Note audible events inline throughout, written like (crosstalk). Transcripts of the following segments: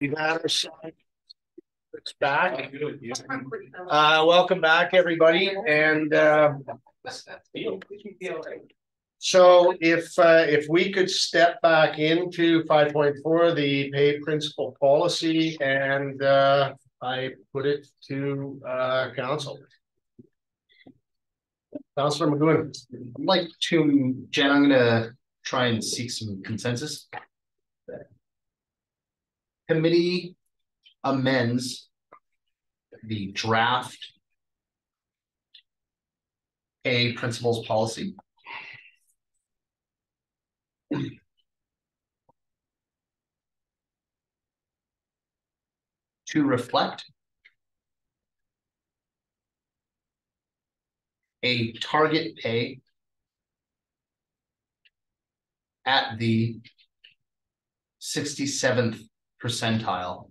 You got us. It's back. Uh, welcome back, everybody, and uh. So if uh, if we could step back into five point four, the pay principal policy, and uh, I put it to uh council. Councilor McGowan. I'd like to, Jen, I'm gonna try and seek some consensus. Committee amends the draft a principles policy. To reflect a target pay at the sixty-seventh percentile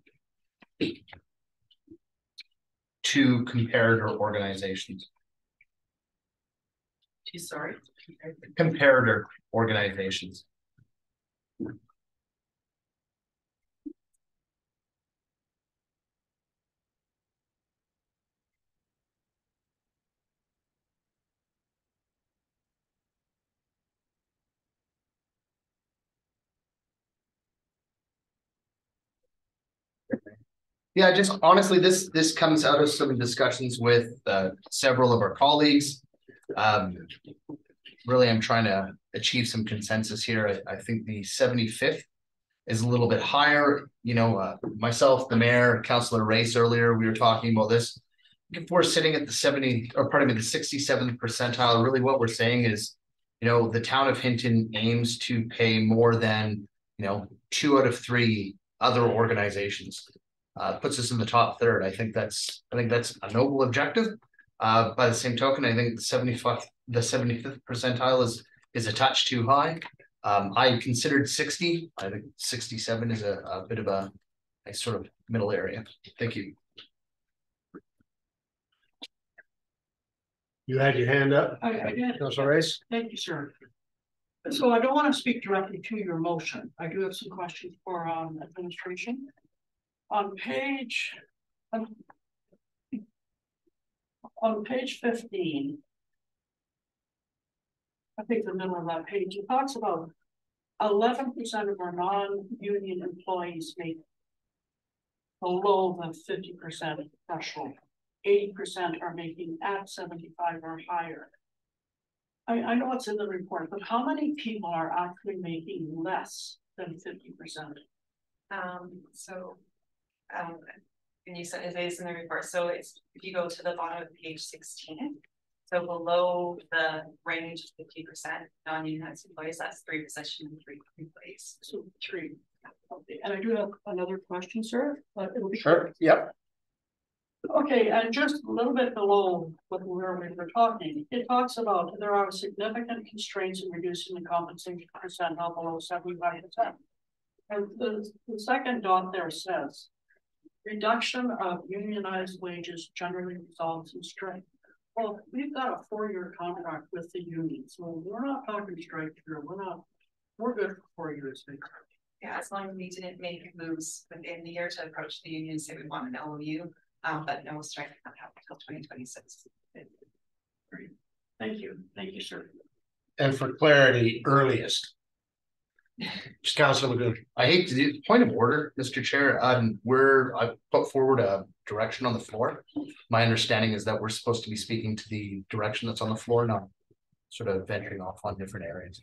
to comparator organizations, Sorry. comparator organizations. Yeah, just honestly, this, this comes out of some discussions with, uh, several of our colleagues. Um, really, I'm trying to achieve some consensus here. I, I think the seventy-fifth is a little bit higher, you know, uh, myself, the mayor, Councillor Race earlier, we were talking about this. If we're sitting at the seventy, or pardon me, the sixty-seventh percentile, really what we're saying is, you know, the town of Hinton aims to pay more than, you know, two out of three other organizations uh, puts us in the top third. I think that's, I think that's a noble objective. Uh, by the same token, I think the seventy-fifth, the seventy-fifth percentile is, is a touch too high. Um, I considered sixty, I think sixty-seven is a, a bit of a, a sort of middle area. Thank you. You had your hand up, I, I did, Councilor Race? thank you, sir. So I don't want to speak directly to your motion. I do have some questions for, um, administration. On page. On page fifteen. I think the middle of that page, it talks about eleven percent of our non-union employees make. Below the fifty percent threshold, eighty percent are making at seventy-five or higher. I, I know it's in the report, but how many people are actually making less than fifty percent? Um, so, um, and you said it is in the report, so it's, if you go to the bottom of page sixteen. So below the range of fifty percent non-unionized employees, that's three position and three employees. So three. Okay, and I do have another question, sir, but it'll be. Sure, yep. Okay, and just a little bit below what we were, we were talking, it talks about there are significant constraints in reducing the compensation percentile below seventy-five percent. And the, the second dot there says. Reduction of unionized wages generally results in strike. Well, we've got a four-year contract with the union, so we're not talking strike here, we're not, we're good for four years. Yeah, as long as we didn't make moves within the year to approach the union, say we want an LOU, um, but no strike not happen until twenty twenty-six. Great. Thank you, thank you, sir. And for clarity, earliest. Just Councilor McGowan. I hate to do, point of order, Mr. Chair, um, we're, I put forward a direction on the floor. My understanding is that we're supposed to be speaking to the direction that's on the floor, not sort of venturing off on different areas.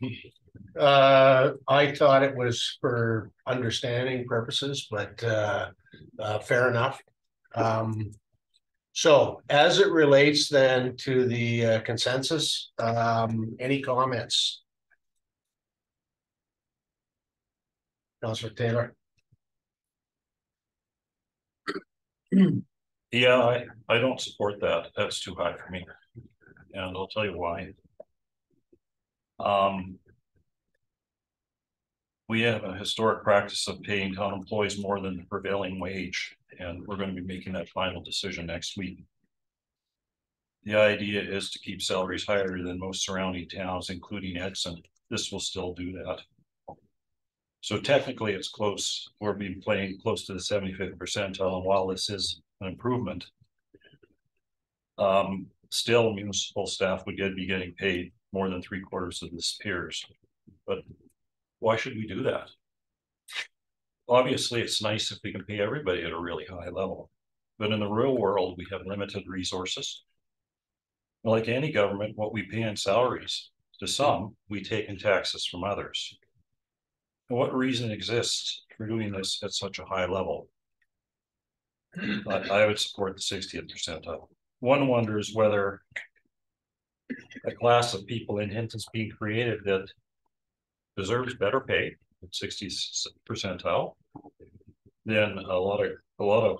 Uh, I thought it was for understanding purposes, but uh, uh, fair enough. Um. So as it relates then to the uh, consensus, um, any comments? Councilor Taylor, Yeah, I, I don't support that. That's too high for me. And I'll tell you why. Um. We have a historic practice of paying town employees more than the prevailing wage, and we're gonna be making that final decision next week. The idea is to keep salaries higher than most surrounding towns, including Edson. This will still do that. So technically, it's close, we're being playing close to the seventy-fifth percentile, and while this is an improvement. Um, still municipal staff would get, be getting paid more than three quarters of this peers, but why should we do that? Obviously, it's nice if we can pay everybody at a really high level, but in the real world, we have limited resources. Like any government, what we pay in salaries, to some, we take in taxes from others. What reason exists for doing this at such a high level? I, I would support the sixtieth percentile. One wonders whether. A class of people in Hinton's being created that. Deserves better pay at sixtieth percentile. Than a lot of, a lot of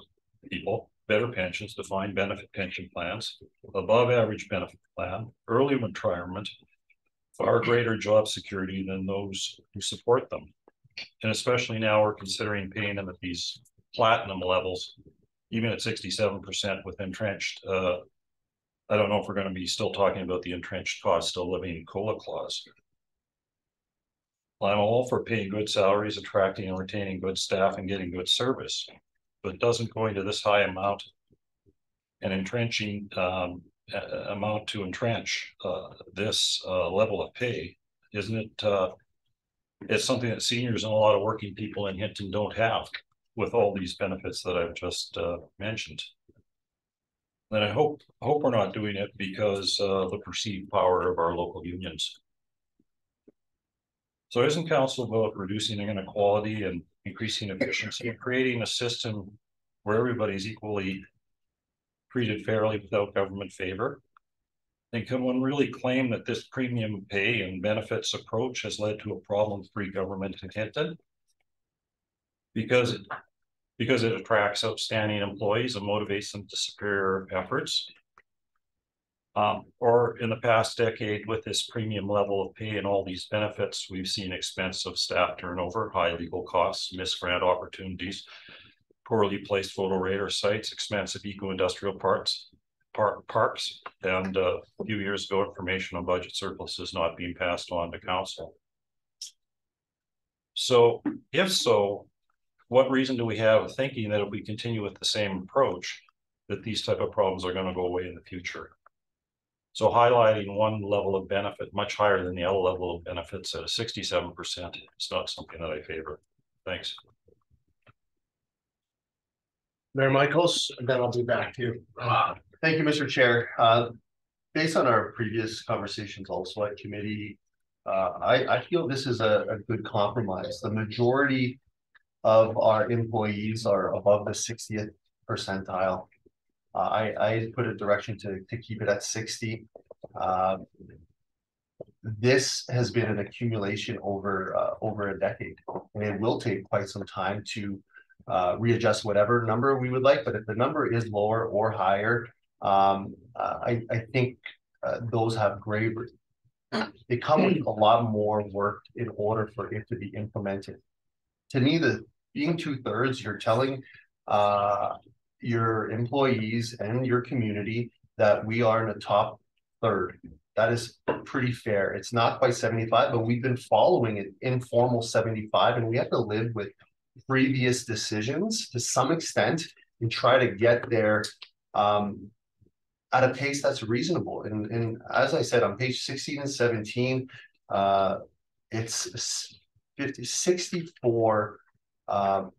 people, better pensions, defined benefit pension plans, above average benefit plan, early retirement. Far greater job security than those who support them. And especially now we're considering paying them at these platinum levels. Even at sixty-seven percent with entrenched, uh. I don't know if we're gonna be still talking about the entrenched cost, still living COLA clause. I'm all for paying good salaries, attracting and retaining good staff and getting good service. But doesn't go into this high amount. And entrenching, um, amount to entrench, uh, this, uh, level of pay, isn't it, uh. It's something that seniors and a lot of working people in Hinton don't have with all these benefits that I've just, uh, mentioned. And I hope, hope we're not doing it because, uh, the perceived power of our local unions. So isn't council about reducing inequality and increasing efficiency and creating a system where everybody's equally treated fairly without government favor? And can one really claim that this premium pay and benefits approach has led to a problem-free government in Hinton? Because it, because it attracts outstanding employees and motivates them to superior efforts. Um, or in the past decade, with this premium level of pay and all these benefits, we've seen expensive staff turnover, high legal costs, missed grant opportunities. Poorly placed photo radar sites, expensive eco-industrial parks, park, parks, and uh, a few years ago, information on budget surpluses not being passed on to council. So if so, what reason do we have thinking that if we continue with the same approach, that these type of problems are gonna go away in the future? So highlighting one level of benefit much higher than the other level of benefits at a sixty-seven percent is not something that I favor. Thanks. Mayor Michaels, and then I'll be back to you. Thank you, Mr. Chair. Uh, based on our previous conversations also at committee. Uh, I, I feel this is a, a good compromise. The majority of our employees are above the sixtieth percentile. Uh, I, I put a direction to, to keep it at sixty. Uh, This has been an accumulation over, uh, over a decade, and it will take quite some time to uh, readjust whatever number we would like, but if the number is lower or higher, um, I, I think, uh, those have great. They come with a lot more work in order for it to be implemented. To me, the, being two thirds, you're telling, uh, your employees and your community that we are in the top third. That is pretty fair. It's not quite seventy-five, but we've been following an informal seventy-five and we have to live with previous decisions to some extent and try to get there um at a pace that's reasonable. And and as I said, on page sixteen and seventeen, uh it's s- 50 64 um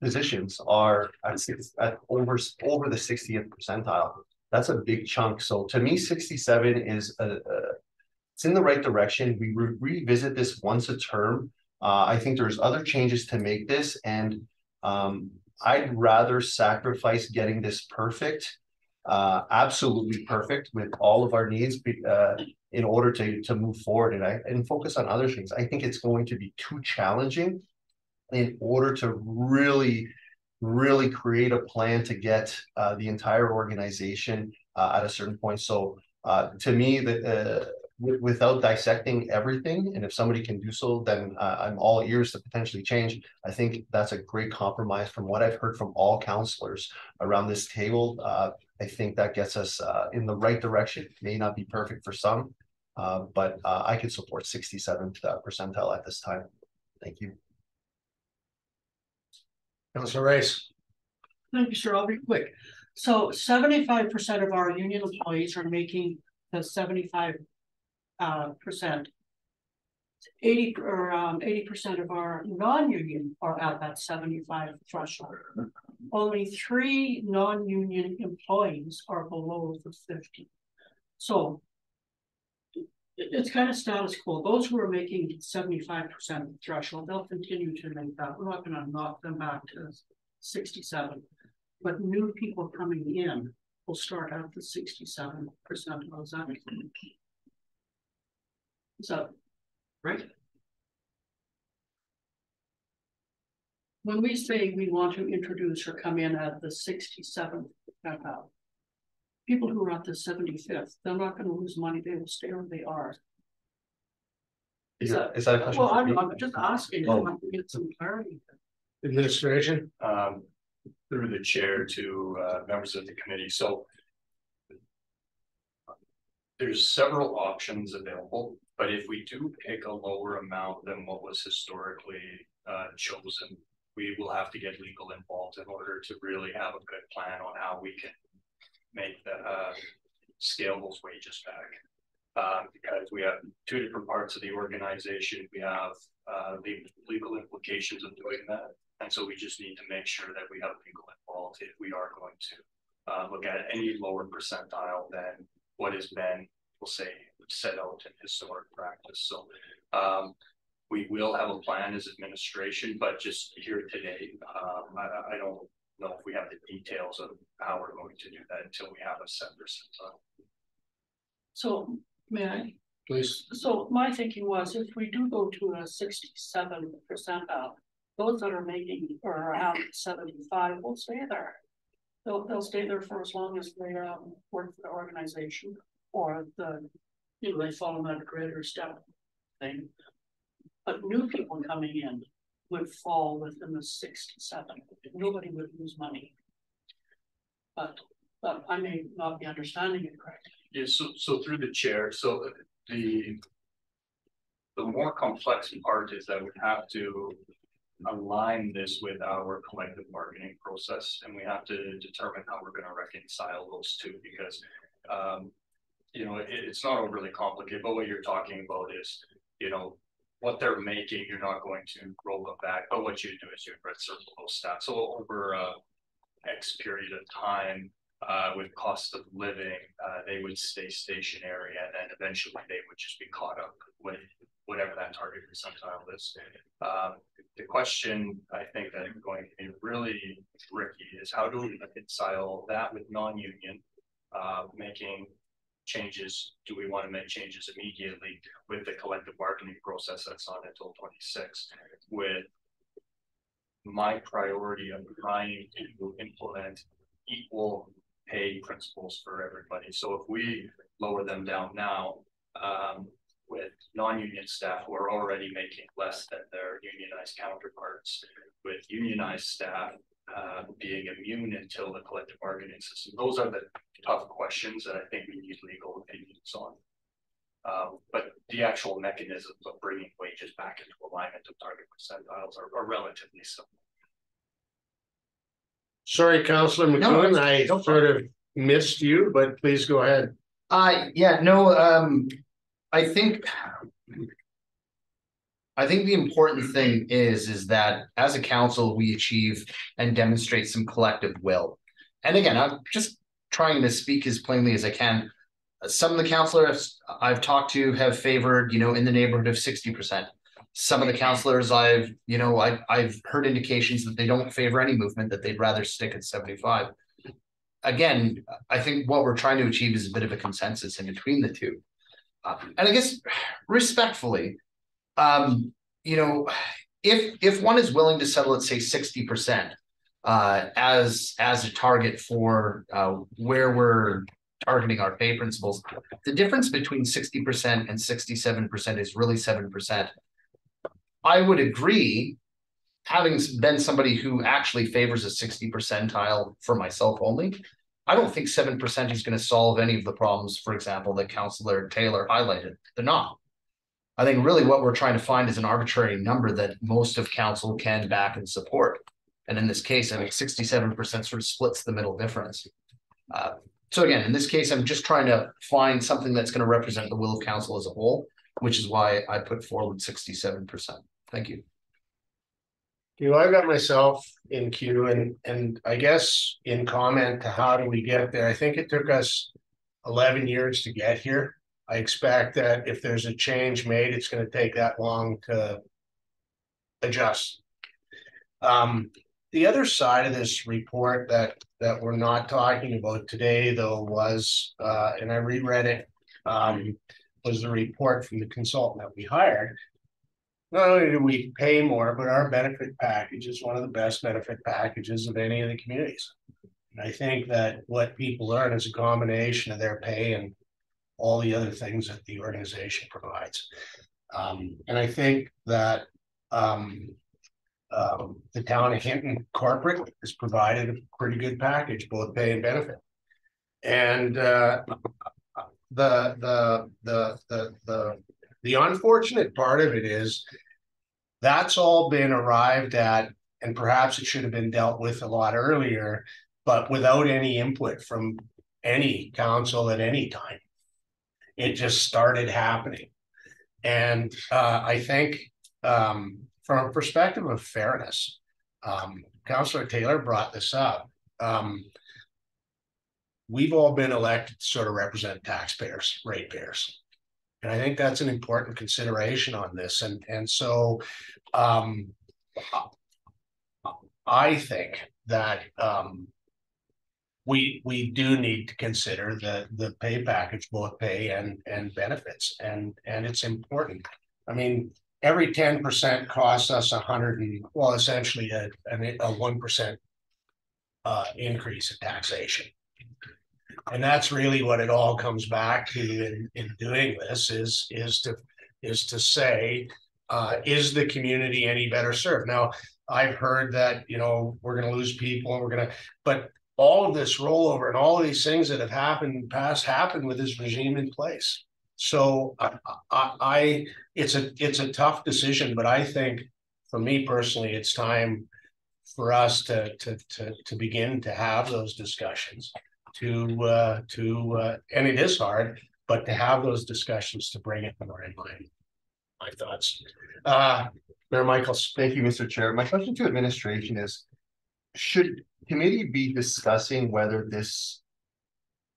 positions are at at over over the sixtieth percentile. That's a big chunk. So to me, sixty-seven is a, a it's in the right direction. We re- revisit this once a term. Uh, I think there's other changes to make this and um, I'd rather sacrifice getting this perfect. Uh, absolutely perfect with all of our needs, uh, in order to, to move forward and I, and focus on other things. I think it's going to be too challenging. In order to really, really create a plan to get, uh, the entire organization, uh, at a certain point. So, uh, to me, the, uh, without dissecting everything, and if somebody can do so, then uh, I'm all ears to potentially change. I think that's a great compromise from what I've heard from all counselors around this table. Uh, I think that gets us uh, in the right direction. It May not be perfect for some, uh, but uh, I could support sixty-seventh percentile at this time. Thank you. Councilor Race, Thank you, sir. I'll be quick. So seventy-five percent of our union employees are making the seventy-five uh percent. Eighty or um eighty percent of our non-union are at that seventy-five threshold. Only three non-union employees are below the fifty. So. it's kind of status quo. Those who are making seventy-five percent threshold, they'll continue to make that. We're not gonna knock them back to sixty-seven. But new people coming in will start at the sixty-seven percent of that. So, right? When we say we want to introduce or come in at the sixty-seventh percentile. People who are at the seventy-fifth, they're not gonna lose money, they will stay where they are. Is that, is that a question? Well, for I'm. I'm just asking, Oh. I want to get some clarity. administration, um, through the chair to, uh, members of the committee, so. There's several options available, but if we do pick a lower amount than what was historically, uh, chosen. We will have to get legal involved in order to really have a good plan on how we can make the, uh, scale those wages back. Uh, because we have two different parts of the organization, we have, uh, the legal implications of doing that. And so we just need to make sure that we have legal involved if we are going to uh look at any lower percentile than what has been, we'll say, set out in historic practice. So um we will have a plan as administration, but just here today, um I I- I don't know if we have the details of how we're going to do that until we have a set percentile. So, may I? please. So my thinking was if we do go to a sixty-seven percentile, those that are making or around seventy-five will stay there. They'll, they'll stay there for as long as they, um, work for the organization or the, you know, they follow that greater step thing. But new people coming in would fall within the sixty-seven, nobody would lose money. But, but I may not be understanding it correctly. Yeah, so, so through the chair, so the. The more complex part is that we have to align this with our collective bargaining process, and we have to determine how we're gonna reconcile those two, because. Um, you know, it, it's not overly complicated, but what you're talking about is, you know, what they're making, you're not going to roll them back, but what you do is you red circle those stats, so over uh. X period of time, uh, with cost of living, uh, they would stay stationary and then eventually they would just be caught up with whatever that target percentile is. Um, the question I think that is going to be really tricky is how do we reconcile that with non-union? Uh, making changes, do we want to make changes immediately with the collective bargaining process that's on until twenty-six? With my priority of trying to implement equal pay principles for everybody. So if we lower them down now, um, with non-union staff who are already making less than their unionized counterparts, with unionized staff, uh, being immune until the collective bargaining system, those are the tough questions that I think we need legal opinions on. Um, but the actual mechanisms of bringing wages back into alignment of target percentiles are, are relatively simple. Sorry, Councilor McEwen, I no sort of missed you, but please go ahead. Uh, yeah, no, um, I think. I think the important thing is, is that as a council, we achieve and demonstrate some collective will. And again, I'm just trying to speak as plainly as I can. Some of the councilors I've talked to have favored, you know, in the neighborhood of sixty percent. Some of the councilors I've, you know, I, I've heard indications that they don't favor any movement, that they'd rather stick at seventy-five. Again, I think what we're trying to achieve is a bit of a consensus in between the two. Uh, and I guess (sighs) respectfully, um, you know, if, if one is willing to settle at say sixty percent. Uh, as, as a target for, uh, where we're targeting our pay principles. The difference between sixty percent and sixty-seven percent is really seven percent. I would agree, having been somebody who actually favors a sixty percentile for myself only. I don't think seven percent is gonna solve any of the problems, for example, that Counselor Taylor highlighted. They're not. I think really what we're trying to find is an arbitrary number that most of council can back and support. And in this case, I think sixty-seven percent sort of splits the middle difference. Uh, so again, in this case, I'm just trying to find something that's gonna represent the will of council as a whole, which is why I put forward sixty-seven percent. Thank you. You know, I've got myself in queue and, and I guess in comment to how do we get there, I think it took us eleven years to get here. I expect that if there's a change made, it's gonna take that long to adjust. Um, the other side of this report that, that we're not talking about today, though, was, uh, and I reread it, um, was the report from the consultant that we hired. Not only do we pay more, but our benefit package is one of the best benefit packages of any of the communities. And I think that what people earn is a combination of their pay and all the other things that the organization provides. Um, and I think that, um, um, the town of Hinton corporate has provided a pretty good package, both pay and benefit. And, uh, the, the, the, the, the, the unfortunate part of it is that's all been arrived at, and perhaps it should have been dealt with a lot earlier, but without any input from any council at any time. It just started happening. And uh, I think um, from a perspective of fairness, um, Councillor Taylor brought this up. Um, we've all been elected to sort of represent taxpayers, ratepayers. And I think that's an important consideration on this. And, and so um, I think that um, we we do need to consider the the pay package, both pay and and benefits, and and it's important. I mean, every ten percent costs us a hundred and well, essentially a a one percent uh, increase in taxation. And that's really what it all comes back to in, in doing this is is to is to say, uh, is the community any better served? Now, I've heard that you know we're going to lose people we're going to, but all of this rollover and all of these things that have happened in the past happened with this regime in place. So I, I, I, it's a it's a tough decision, but I think for me personally, it's time for us to to to to begin to have those discussions. To uh, to uh, and it is hard, but to have those discussions to bring it more in line. My thoughts, uh, Mayor Michaels. Thank you, Mr. Chair. My question to administration is, should committee be discussing whether this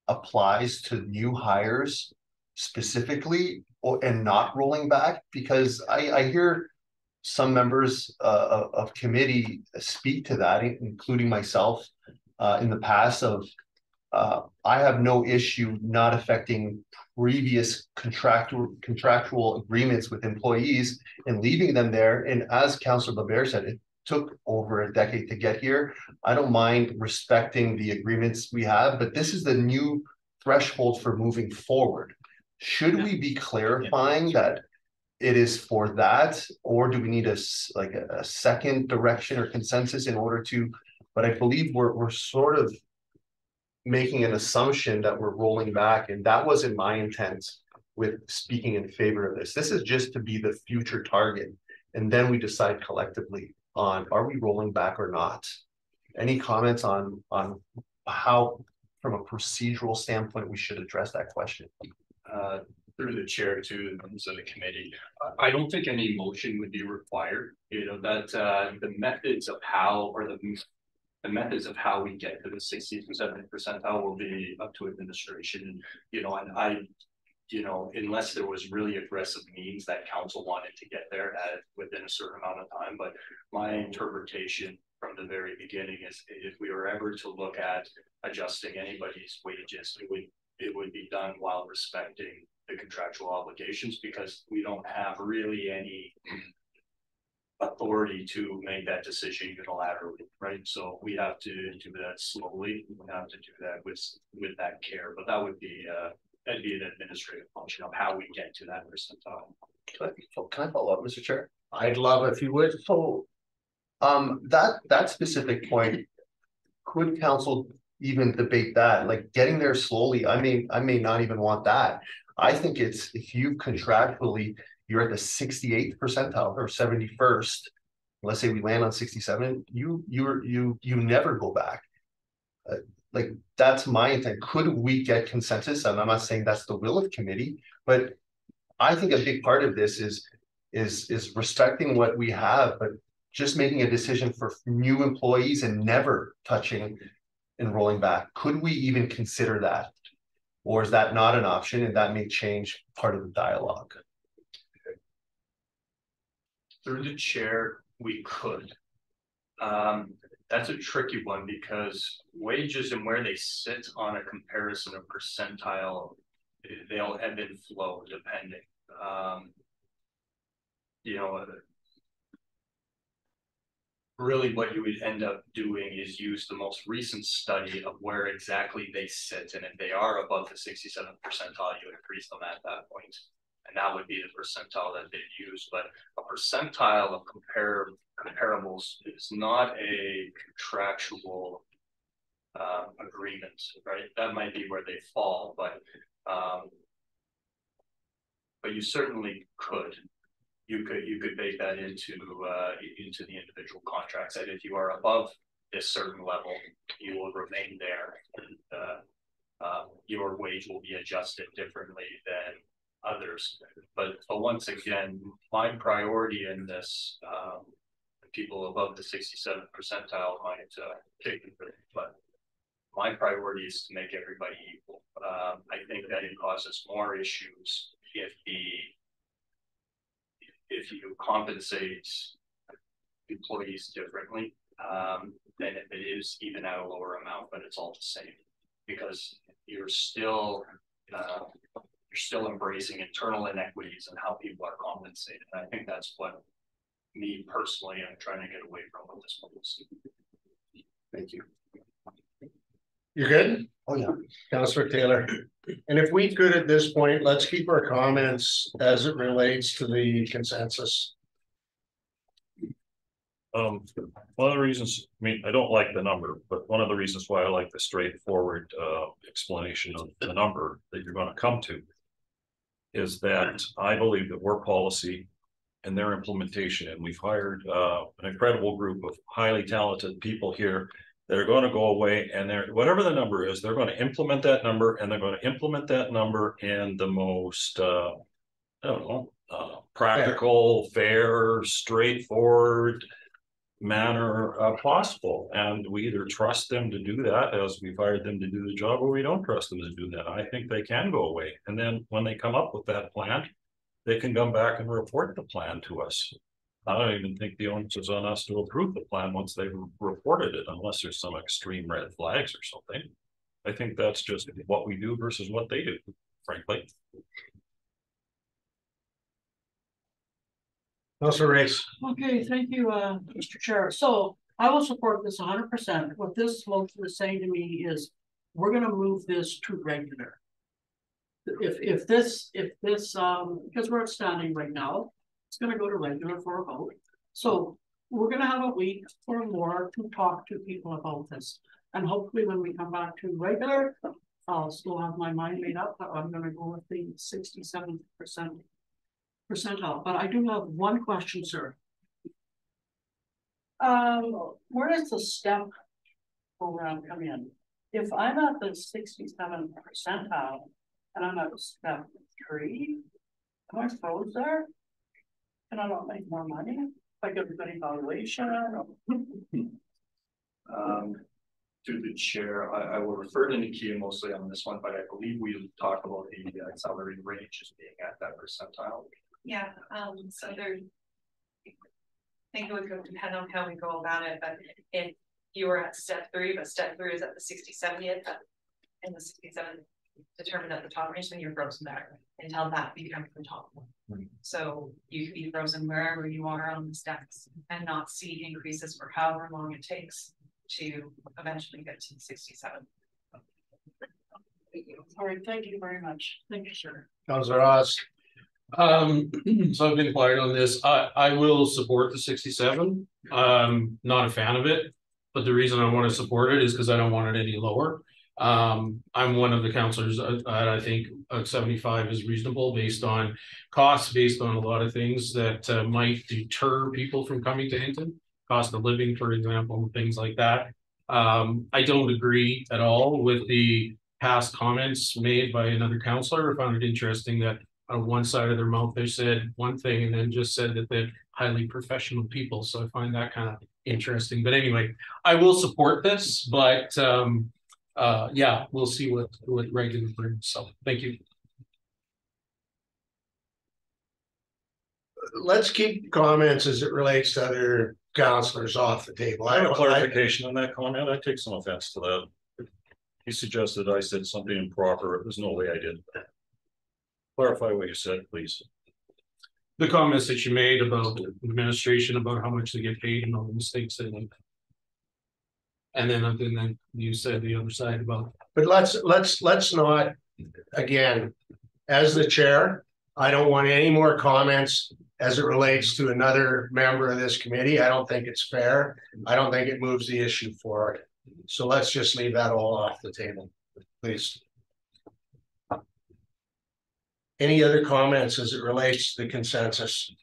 applies to new hires specifically or and not rolling back? Because I, I hear some members uh, of, committee speak to that, including myself, uh, in the past of uh, I have no issue not affecting previous contractual contractual agreements with employees and leaving them there. And as Councillor LeBaer said, it took over a decade to get here. I don't mind respecting the agreements we have, but this is the new threshold for moving forward. Should we be clarifying that it is for that, or do we need a like a, a second direction or consensus in order to? But I believe we're we're sort of making an assumption that we're rolling back, and that wasn't my intent with speaking in favor of this. This is just to be the future target, and then we decide collectively on are we rolling back or not? Any comments on on how, from a procedural standpoint, we should address that question? Uh, through the chair to the members of the committee. I don't think any motion would be required, you know, that uh the methods of how or the. The methods of how we get to the sixty to seventy percentile will be up to administration, you know, and I you know, unless there was really aggressive means that council wanted to get there at within a certain amount of time. But my interpretation from the very beginning is if we were ever to look at adjusting anybody's wages, it would it would be done while respecting the contractual obligations because we don't have really any authority to make that decision unilaterally, right? So we have to do that slowly. We have to do that with with that care, but that would be uh that'd be an administrative function of how we get to that percentile. Can I, can I follow up, Mr. Chair? I'd love if you would. So, um, that, that specific point, could council even debate that, like getting there slowly, I may, I may not even want that. I think it's, if you contractually you're at the sixty-eighth percentile or seventy-first. Let's say we land on sixty-seven, you, you're, you, you never go back. Uh, like, that's my intent. Could we get consensus? And I'm not saying that's the will of committee, but I think a big part of this is, is, is respecting what we have, but just making a decision for new employees and never touching and rolling back. Could we even consider that? Or is that not an option and that may change part of the dialogue? Through the chair, we could. Um, that's a tricky one because wages and where they sit on a comparison of percentile, they'll ebb and flow depending. Um, you know, really what you would end up doing is use the most recent study of where exactly they sit. And if they are above the sixty-seventh percentile, you increase them at that point. And that would be the percentile that they'd use, but a percentile of compare comparables is not a contractual. Uh, agreement, right? That might be where they fall, but um. But you certainly could. You could, you could bake that into uh, into the individual contracts, that if you are above this certain level, you will remain there. And uh, uh, your wage will be adjusted differently than others. But, but once again, my priority in this, um, people above the sixty-seventh percentile might uh, kick it, but my priority is to make everybody equal. Um, I think that it causes more issues if the if you compensate employees differently, um, than if it is even at a lower amount, but it's all the same. Because you're still, uh, you're still embracing internal inequities and how people are compensated. And I think that's what me personally, I'm trying to get away from with this policy. Thank you. You're good? Oh, yeah. Counselor Taylor, and if we could at this point, let's keep our comments as it relates to the consensus. Um, one of the reasons, I mean, I don't like the number, but one of the reasons why I like the straightforward uh explanation of the number that you're gonna come to. Is that I believe that we're policy and their implementation, and we've hired uh an incredible group of highly talented people here. That are gonna go away and they're, whatever the number is, they're gonna implement that number and they're gonna implement that number in the most uh. I don't know, uh, practical, fair, straightforward manner uh possible, and we either trust them to do that as we've hired them to do the job, or we don't trust them to do that. I think they can go away, and then when they come up with that plan. They can come back and report the plan to us. I don't even think the onus is on us to approve the plan once they've reported it, unless there's some extreme red flags or something. I think that's just what we do versus what they do, frankly. Counselor Race, Okay, thank you, uh, Mr. Chair. So I will support this hundred percent. What this motion is saying to me is, we're gonna move this to regular. If, if this, if this, um, because we're standing right now, it's gonna go to regular for a vote. So we're gonna have a week or more to talk to people about this. And hopefully when we come back to regular, I'll still have my mind made up, but I'm gonna go with the sixty-seven percent percentile, but I do have one question, sir. Um, where does the STEP program come in? If I'm at the sixty-seven percentile and I'm at step three, am I froze there? And I don't make more money, I get a good evaluation, or- Um, to the chair, I, I will refer to Nikia mostly on this one, but I believe we talked about the uh, salary range as being at that percentile. Yeah, um, so there. I think it would go depend on how we go about it, but if you were at step three, but step three is at the sixty seventieth. And the sixty seven determined at the top range, then you're frozen there until that becomes the top one. So you could be frozen wherever you are on the steps and not see increases for however long it takes. To eventually get to the sixty seven. all right, thank you very much, thank you, sir. Counselor Oz, Um, (clears throat) so I've been quiet on this. I, I will support the sixty-seven. Um, not a fan of it. But the reason I want to support it is because I don't want it any lower. Um, I'm one of the counselors, uh, that I think uh, seventy-five is reasonable based on costs, based on a lot of things that uh, might deter people from coming to Hinton. Cost of living, for example, and things like that. Um, I don't agree at all with the past comments made by another counselor. I found it interesting that on one side of their mouth, they said one thing and then just said that they're highly professional people. So I find that kind of interesting. But anyway, I will support this, but um, uh, yeah, we'll see what, what Reagan brings. So thank you. Let's keep comments as it relates to other counselors off the table. I I have a don't, I, clarification on that comment. I take some offense to that. He suggested I said something improper. There's no way I did. Clarify what you said, please. The comments that you made about administration, about how much they get paid and all the mistakes they make. And then, and then you said the other side about but let's, let's, let's not, again, as the chair, I don't want any more comments as it relates to another member of this committee. I don't think it's fair. I don't think it moves the issue forward. So let's just leave that all off the table, please. Any other comments as it relates to the consensus?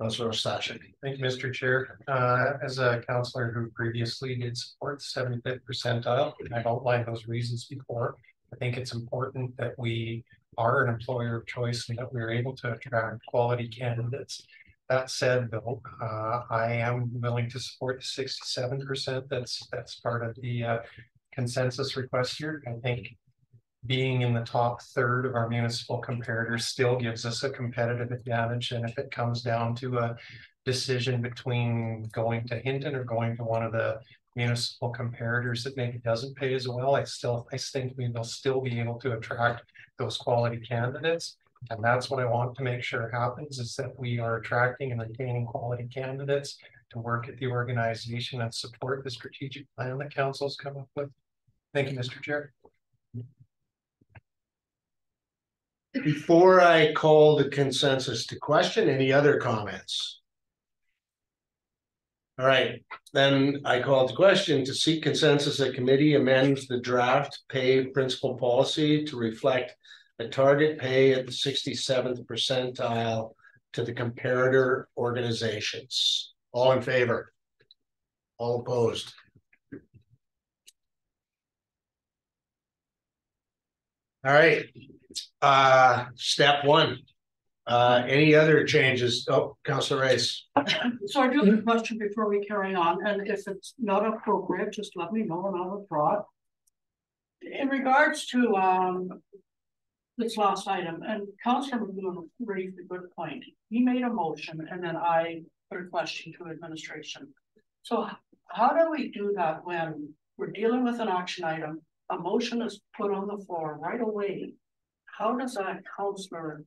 Councilor Ostashik. Thank you, Mr. Chair. Uh, as a counselor who previously did support the seventy-fifth percentile, I've outlined those reasons before. I think it's important that we are an employer of choice and that we're able to attract quality candidates. That said, though, uh, I am willing to support the sixty-seven percent. That's, that's part of the, uh, consensus request here. I think being in the top third of our municipal comparators still gives us a competitive advantage. And if it comes down to a decision between going to Hinton or going to one of the municipal comparators that maybe doesn't pay as well, I still, I think we will still be able to attract those quality candidates. And that's what I want to make sure happens is that we are attracting and retaining quality candidates to work at the organization and support the strategic plan that council's come up with. Thank you, Mr. Chair. Before I call the consensus to question, any other comments? All right, then I call the question to seek consensus that committee amends the draft pay principal policy to reflect a target pay at the sixty-seventh percentile to the comparator organizations. All in favor? All opposed? All right, uh, step one. Uh, any other changes? Oh, Councilor Race. So I do have a question before we carry on, and if it's not appropriate, just let me know and I'll withdraw it. In regards to, um. This last item, and Councilor Moon raised a good point. He made a motion and then I put a question to administration. So how do we do that when we're dealing with an action item, a motion is put on the floor right away? How does a counselor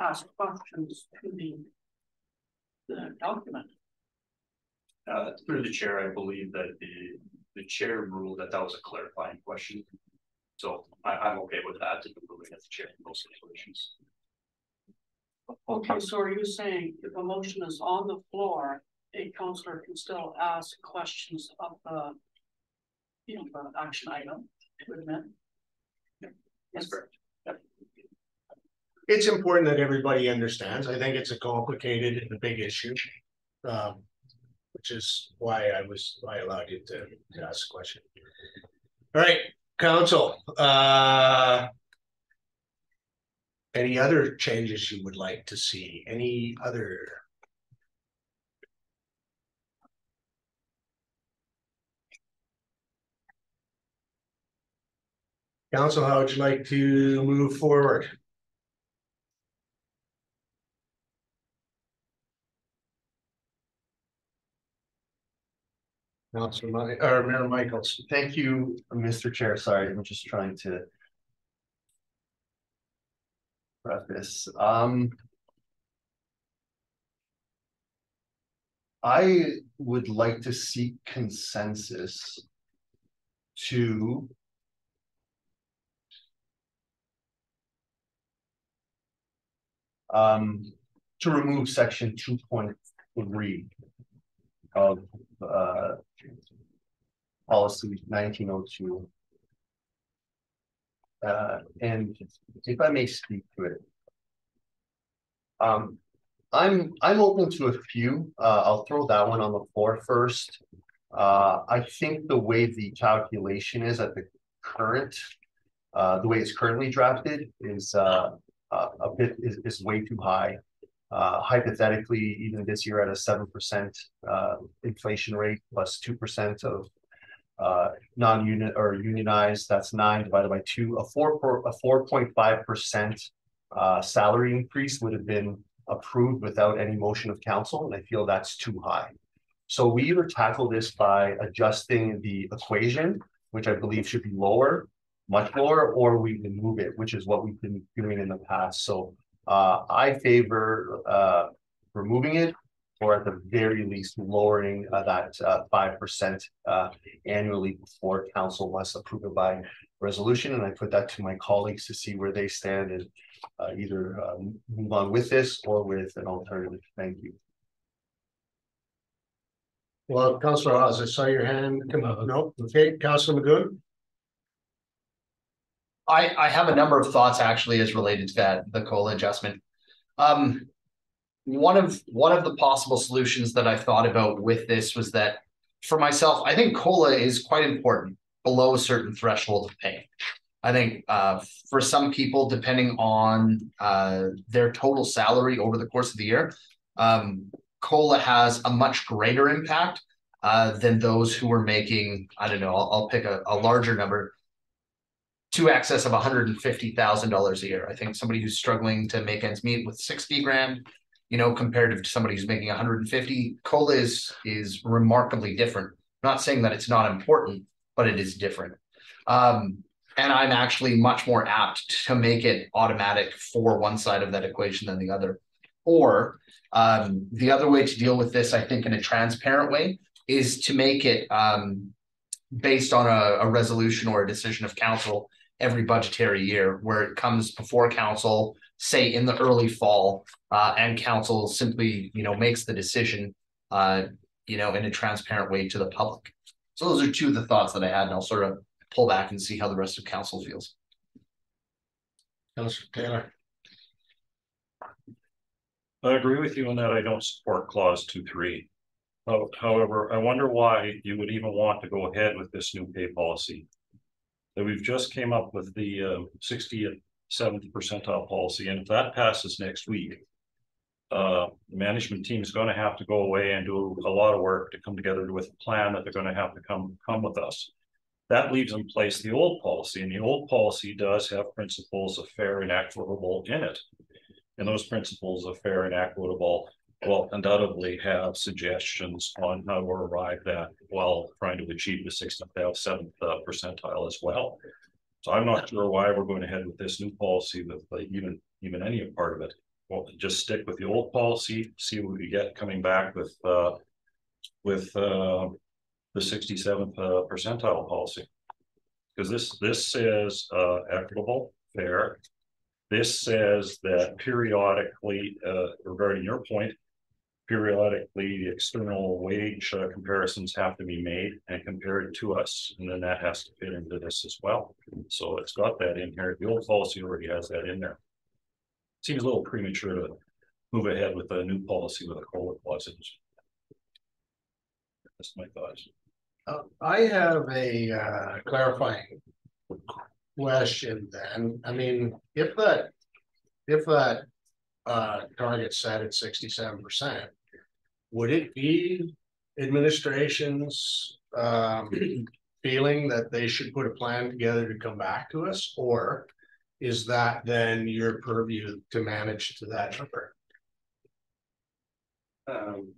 ask questions to the the document? Uh, through the chair, I believe that the, the chair ruled that that was a clarifying question. So I, I'm okay with that, to moving as the chair in most situations. Okay, so are you saying if a motion is on the floor, a counselor can still ask questions of the. You know, the action item to admit? That's correct. It's important that everybody understands. I think it's a complicated and a big issue. Um, which is why I was, why I allowed you to, to ask a question. All right, council, uh. Any other changes you would like to see? Any other? Council, how would you like to move forward? Councilor, Mi- or Mayor Michaels. Thank you, Mr. Chair. Sorry, I'm just trying to. Preface, um. I would like to seek consensus. To. Um, to remove section two point three. Of, uh. Policy nineteen oh two. Uh, and if I may speak to it. Um, I'm, I'm open to a few, uh, I'll throw that one on the floor first. Uh, I think the way the calculation is at the current. Uh, the way it's currently drafted is, uh, uh, a bit, is, is way too high. Uh, hypothetically, even this year at a seven percent, uh, inflation rate plus plus two percent of. Uh, non-unit or unionized, that's nine divided by two, a four, a four point five percent. Uh, salary increase would have been approved without any motion of council, and I feel that's too high. So we either tackle this by adjusting the equation, which I believe should be lower. Much lower, or we can move it, which is what we've been doing in the past, so uh, I favor uh removing it. Or at the very least lowering uh, that uh five percent uh annually before council must approve it by resolution, and I put that to my colleagues to see where they stand and. Uh, either uh move on with this or with an alternative, thank you. Well, Councillor Oz, I saw your hand come up. No, okay, Councillor Maguhn? I, I have a number of thoughts actually as related to that, the COLA adjustment. Um, one of, one of the possible solutions that I thought about with this was that for myself, I think COLA is quite important below a certain threshold of pay. I think uh, for some people, depending on uh, their total salary over the course of the year, um, COLA has a much greater impact uh, than those who are making, I don't know, I'll, I'll pick a, a larger number, to access of $150,000 a year. I think somebody who's struggling to make ends meet with 60 grand, you know, comparative to somebody who's making 150, COLA is, is remarkably different. I'm not saying that it's not important, but it is different. Um, and I'm actually much more apt to make it automatic for one side of that equation than the other. Or um, the other way to deal with this, I think, in a transparent way, is to make it um, based on a, a resolution or a decision of council every budgetary year where it comes before council, say in the early fall, uh, and council simply, you know, makes the decision, uh, you know, in a transparent way to the public. So those are two of the thoughts that I had, and I'll sort of pull back and see how the rest of council feels. Councillor Taylor? I agree with you on that. I don't support clause two, three. However, I wonder why you would even want to go ahead with this new pay policy. That we've just came up with the uh sixtieth, seventh percentile policy, and if that passes next week. Uh, the management team is gonna have to go away and do a lot of work to come together with a plan that they're gonna have to come, come with us. That leaves in place the old policy, and the old policy does have principles of fair and equitable in it. And those principles of fair and equitable will undoubtedly have suggestions on how to arrive at while trying to achieve the sixth and seventh uh, percentile as well. So I'm not sure why we're going ahead with this new policy with even, even any part of it. Well, just stick with the old policy, see what we get coming back with, uh, with, uh, the sixty-seventh uh, percentile policy. Because this, this says, uh, equitable, fair. This says that periodically, uh, regarding your point, periodically, the external wage uh, comparisons have to be made and compared to us, and then that has to fit into this as well. So it's got that in here. The old policy already has that in there. Seems a little premature to move ahead with a new policy with a COLA clause. That's my thoughts. Uh, I have a uh clarifying. Question then, I mean, if that, if that. Uh, target set at sixty-seven percent. Would it be administration's um (clears throat) feeling that they should put a plan together to come back to us, or? Is that then your purview to manage to that number? Um.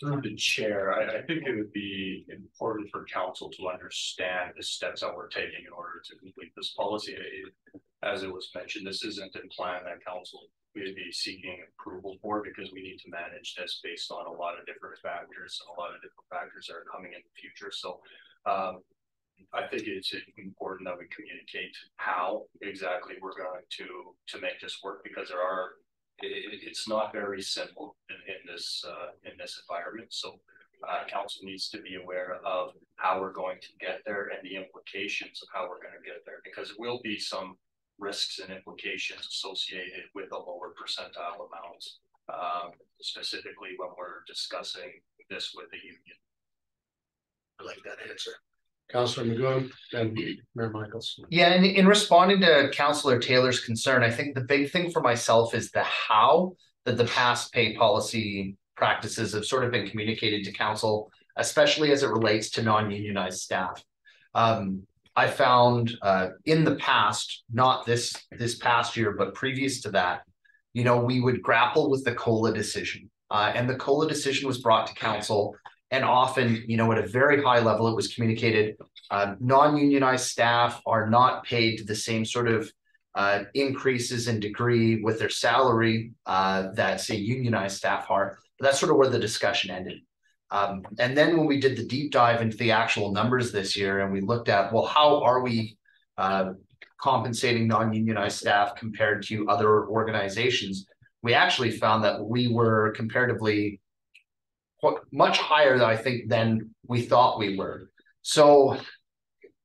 Through the chair, I, I think it would be important for council to understand the steps that we're taking in order to complete this policy. It- As it was mentioned, this isn't a plan that council would be seeking approval for because we need to manage this based on a lot of different factors. A lot of different factors that are coming in the future, so. Um, I think it's important that we communicate how exactly we're going to, to make this work because there are it, it- it's not very simple in, in this, uh, in this environment, so uh, council needs to be aware of how we're going to get there and the implications of how we're gonna get there, because there will be some risks and implications associated with a lower percentile amount. Um, specifically when we're discussing this with the union. I like that answer. Counselor Maguhn and Mayor Michaels. Yeah, and in responding to Councillor Taylor's concern, I think the big thing for myself is the how that the past pay policy practices have sort of been communicated to council, especially as it relates to non-unionized staff. Um, I found uh in the past, not this this past year, but previous to that, you know, we would grapple with the COLA decision. Uh, and the COLA decision was brought to council and often, you know, at a very high level, it was communicated uh, non-unionized staff are not paid to the same sort of uh, increases in degree with their salary uh, that say unionized staff are. But that's sort of where the discussion ended. Um, and then when we did the deep dive into the actual numbers this year, and we looked at well, how are we uh, compensating non-unionized staff compared to other organizations? We actually found that we were comparatively much higher, I think, than we thought we were. So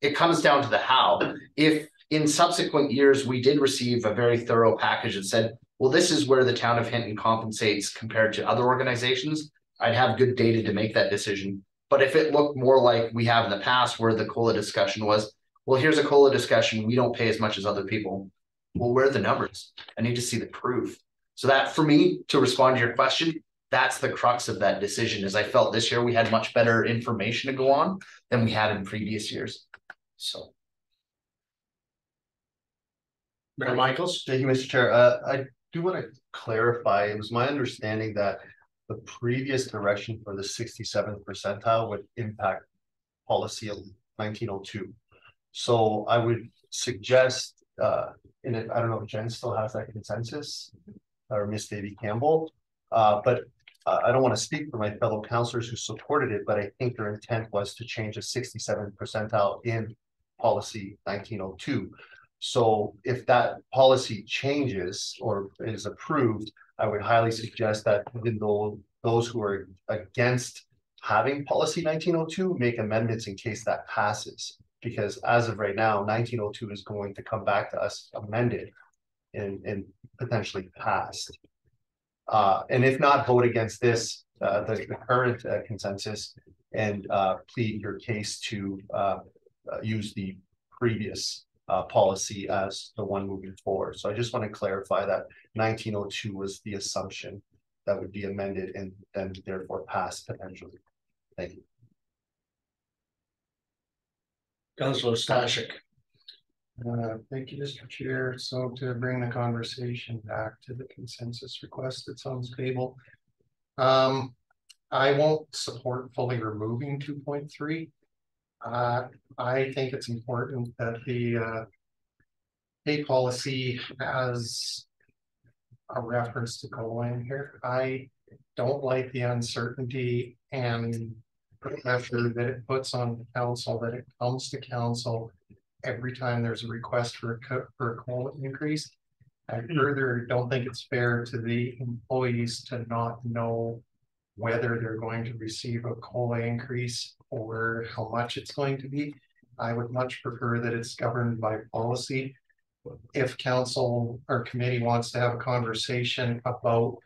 it comes down to the how. If in subsequent years we did receive a very thorough package that said, well, this is where the town of Hinton compensates compared to other organizations, I'd have good data to make that decision. But if it looked more like we have in the past where the COLA discussion was, well, here's a COLA discussion, we don't pay as much as other people. Well, where are the numbers? I need to see the proof. So that for me, to respond to your question, that's the crux of that decision is I felt this year we had much better information to go on than we had in previous years. So. Mayor Michaels? Thank you, Mr. Chair. Uh, I do want to clarify, it was my understanding that the previous direction for the sixty-seventh percentile would impact policy of nineteen oh two. So I would suggest, uh, in I don't know if Jen still has that consensus or Miss Davy Campbell, uh, but uh, I don't want to speak for my fellow counselors who supported it, but I think their intent was to change a sixty-seven percentile in policy nineteen oh two. So if that policy changes or is approved, I would highly suggest that even though those who are against having policy nineteen oh two make amendments in case that passes. Because as of right now, nineteen oh two is going to come back to us amended and, and potentially passed. Uh, and if not, vote against this, uh, the, the current uh, consensus and, uh, plead your case to, uh, uh, use the previous, uh, policy as the one moving forward. So I just want to clarify that nineteen oh two was the assumption that would be amended and then therefore passed potentially. Thank you. Counselor Ostashek. Uh, thank you, Mr. Chair. So to bring the conversation back to the consensus request that's on the table. Um, I won't support fully removing two point three. Uh, I think it's important that the uh. Pay policy has. A reference to COLA in here. I don't like the uncertainty and. Pressure that it puts on council, that it comes to council every time there's a request for a for a COLA increase. I further don't think it's fair to the employees to not know whether they're going to receive a COLA increase or how much it's going to be. I would much prefer that it's governed by policy. If council or committee wants to have a conversation about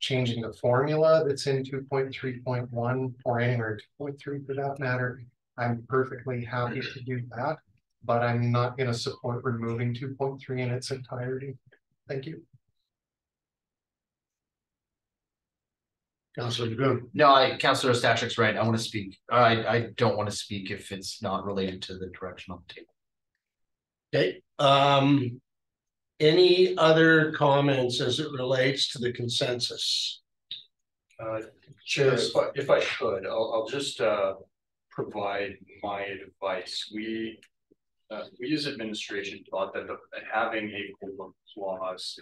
changing the formula that's in two point three point one or anywhere two point three for that matter, I'm perfectly happy to do that but I'm not gonna support removing two point three in its entirety. Thank you. Counselor Maguhn. No, I, Councillor Ostashek's right. I want to speak. I, I don't want to speak if it's not related to the direction on the table. Okay, um. Any other comments as it relates to the consensus? Uh, Chair, if I, if I could, I'll, I'll just, uh, provide my advice. We, uh, we as administration thought that the, having a COLA clause,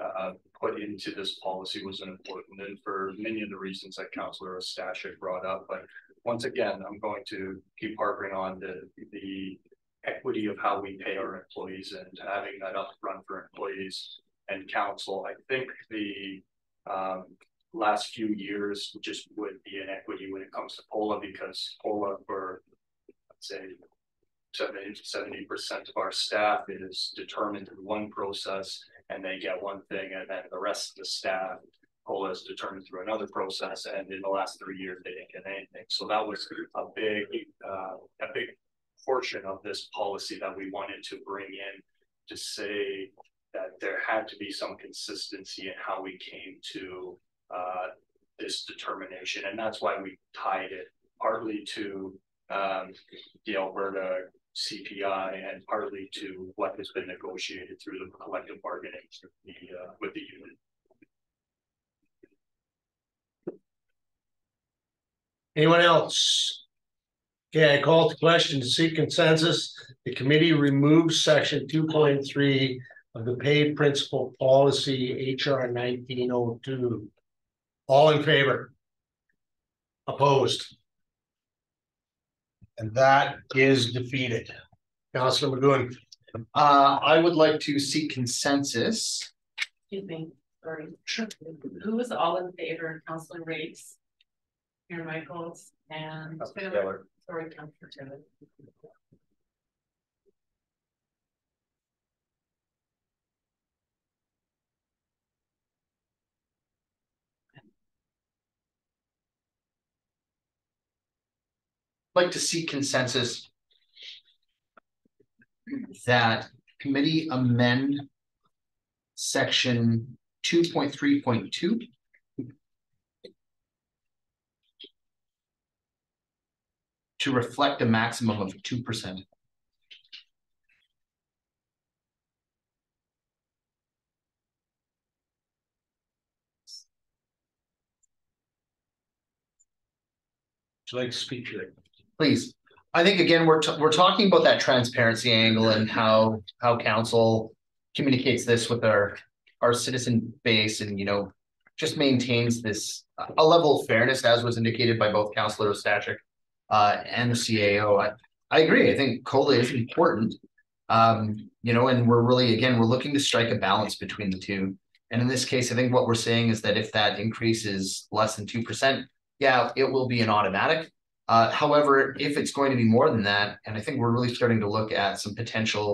uh, put into this policy was important, and for many of the reasons that Councillor Ostashek brought up, but once again, I'm going to keep harping on the, the equity of how we pay our employees and having that upfront for employees and council. I think the, um, last few years just would be an equity when it comes to COLA because COLA for, let's say. 70 percent of our staff is determined in one process and they get one thing and then the rest of the staff. COLA is determined through another process and in the last three years, they didn't get anything. So that was a big, uh, a big portion of this policy that we wanted to bring in to say that there had to be some consistency in how we came to uh, this determination, and that's why we tied it partly to um, the Alberta CPI and partly to what has been negotiated through the collective bargaining with the, uh, with the union. Anyone else? Okay, I call to question to seek consensus. The committee removes section two point three of the paid principal policy HR nineteen oh two. All in favor? Opposed? And that is defeated. Councilor Maguhn, Uh, I would like to seek consensus. Excuse me, sorry. Who was all in favor, Councilor Race? Mayor Michaels and Taylor, sorry, Councilor Taylor. Like to see consensus. That committee amend. Section two point three point two. To reflect a maximum of two percent. would you like to speak? Please. I think again, we're, t- we're talking about that transparency angle and how, how council communicates this with our, our citizen base and, you know, just maintains this, a level of fairness as was indicated by both Councilor Ostashek uh, and the CAO. I, I agree. I think COLA is important. Um, you know, and we're really, again, we're looking to strike a balance between the two. And in this case, I think what we're saying is that if that increase is less than two percent, yeah, it will be an automatic. Uh, however, if it's going to be more than that, and I think we're really starting to look at some potential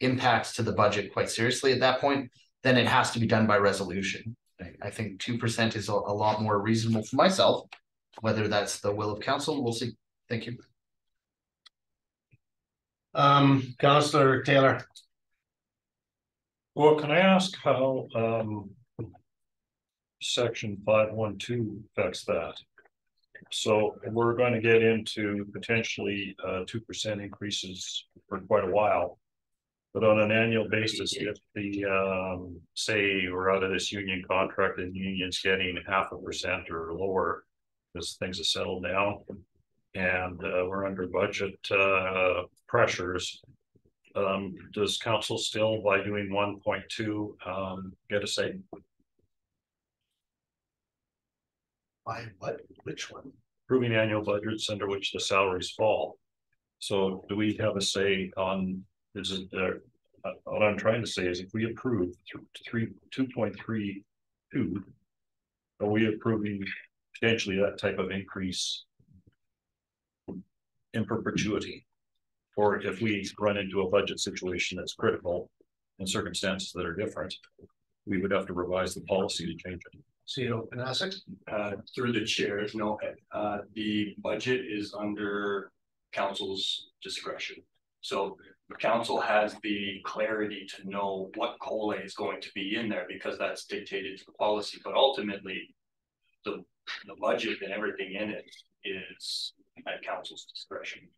impacts to the budget quite seriously at that point, then it has to be done by resolution. I, I think two percent is a, a lot more reasonable for myself. Whether that's the will of council, we'll see. Thank you. Um, Councilor Taylor, Well, can I ask how, um. Section five one two affects that? So we're going to get into potentially uh two percent increases for quite a while. But on an annual basis, if the um, say we're out of this union contract and the union's getting half a percent or lower. Because things have settled down. And uh, we're under budget uh pressures. Um, does council still by doing one point two um get a say? By what, which one? Approving annual budgets under which the salaries fall. So do we have a say on, is it, uh, uh, what I'm trying to say is if we approve th- three, two point three two. Are we approving potentially that type of increase? In perpetuity? Or if we run into a budget situation that's critical and circumstances that are different. We would have to revise the policy to change it. CEO Panasiuk? Uh, through the chairs, no, uh, the budget is under council's discretion. So the council has the clarity to know what COLA is going to be in there because that's dictated to the policy, but ultimately. The, the budget and everything in it is at council's discretion.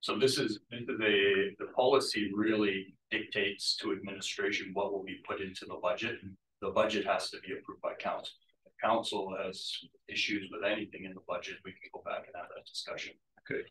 So this is, a, the policy really dictates to administration what will be put into the budget. The budget has to be approved by council. If council has issues with anything in the budget, we can go back and have that discussion. Okay.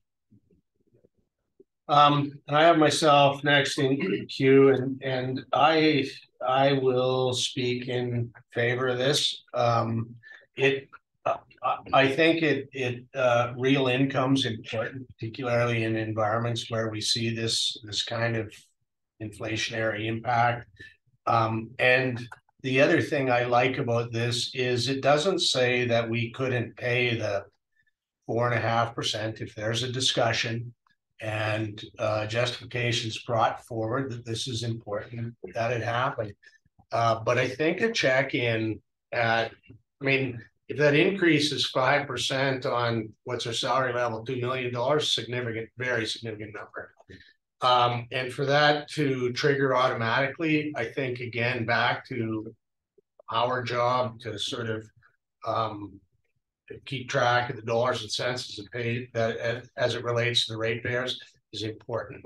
Um, and I have myself next in (clears throat) queue and, and I, I will speak in favor of this. Um, it, uh, I, I think it, it, uh, real income's important, particularly in environments where we see this, this kind of inflationary impact. Um, and the other thing I like about this is it doesn't say that we couldn't pay the. Four and a half percent if there's a discussion. And uh justifications brought forward that this is important, that it happened. Uh, but I think a check in at, I mean, if that increase is five percent on what's our salary level, two million dollars, significant, very significant number. Um, and for that to trigger automatically, I think again, back to our job to sort of um keep track of the dollars and cents as it paid, that as, it relates to the ratepayers is important.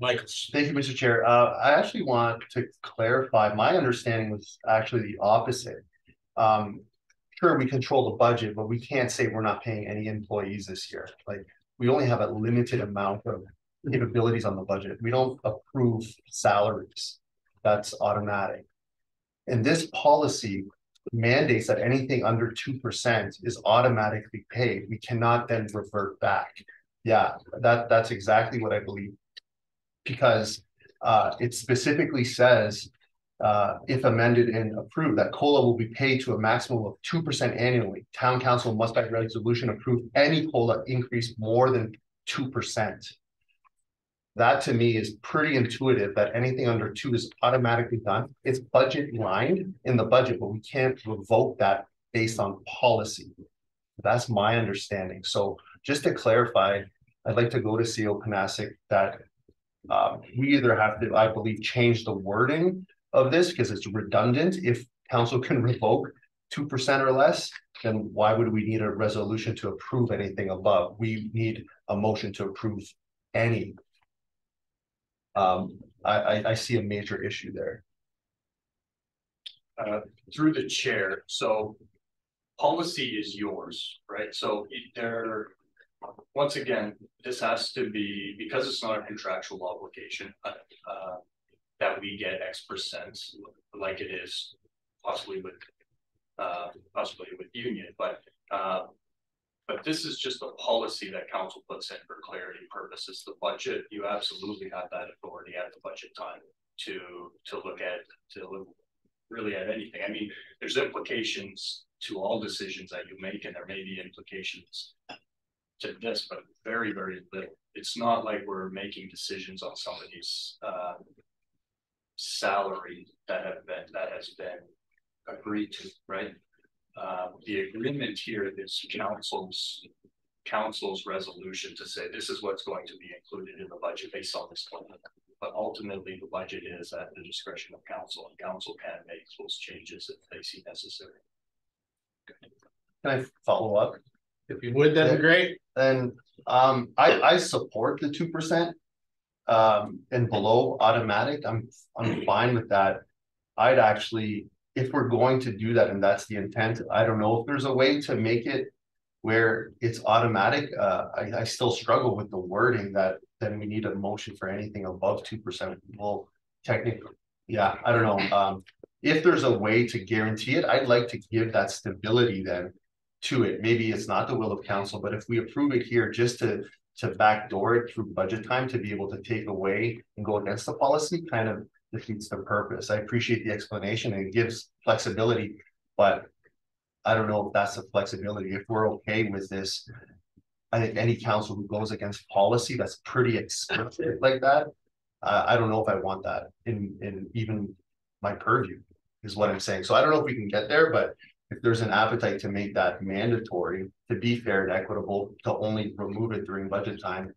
Michaels. Thank you, Mr. Chair. Uh, I actually want to clarify, my understanding was actually the opposite. Um, sure, we control the budget, but we can't say we're not paying any employees this year. Like, we only have a limited amount of capabilities on the budget. We don't approve salaries. That's automatic. And this policy mandates that anything under two percent is automatically paid. We cannot then revert back. Yeah, that, that's exactly what I believe because uh, it specifically says. Uh, if amended and approved, that COLA will be paid to a maximum of two percent annually. Town council must by resolution approve any COLA increase more than two percent. That to me is pretty intuitive that anything under two is automatically done. It's budget lined in the budget, but we can't revoke that based on policy. That's my understanding. So just to clarify, I'd like to go to CO Panasiuk that um, we either have to, I believe, change the wording of this because it's redundant. If council can revoke two percent or less, then why would we need a resolution to approve anything above? We need a motion to approve any. Um, I, I, I see a major issue there. uh, through the chair, so. Policy is yours, right? So there. Once again, this has to be, because it's not a contractual obligation, uh, uh. That we get X percent, like it is possibly with. Uh, possibly with union, but, uh. But this is just a policy that council puts in for clarity purposes. The budget, you absolutely have that authority at the budget time. To, to look at, to really at anything. I mean, there's implications to all decisions that you make, and there may be implications. To this, but very, very little. It's not like we're making decisions on somebody's uh. Salary that have been, that has been agreed to, right? Uh, the agreement here is council's. Council's resolution to say this is what's going to be included in the budget based on this plan. But ultimately, the budget is at the discretion of council, and council can make those changes if they see necessary. Can I follow up? If you would, that'd be great. And um, I, I support the two percent. Um, and below automatic, I'm, I'm fine with that. I'd actually, if we're going to do that and that's the intent, I don't know if there's a way to make it. Where it's automatic, uh, I, I still struggle with the wording that then we need a motion for anything above two percent. Well, technically, yeah, I don't know, um. If there's a way to guarantee it, I'd like to give that stability then to it. Maybe it's not the will of council, but if we approve it here just to. To backdoor it through budget time to be able to take away and go against the policy kind of defeats the purpose. I appreciate the explanation and it gives flexibility, but. I don't know if that's the flexibility. If we're okay with this. I think any council who goes against policy that's pretty explicit like that. Uh, I don't know if I want that in, in even my purview is what I'm saying. So I don't know if we can get there, but if there's an appetite to make that mandatory, to be fair and equitable, to only remove it during budget time.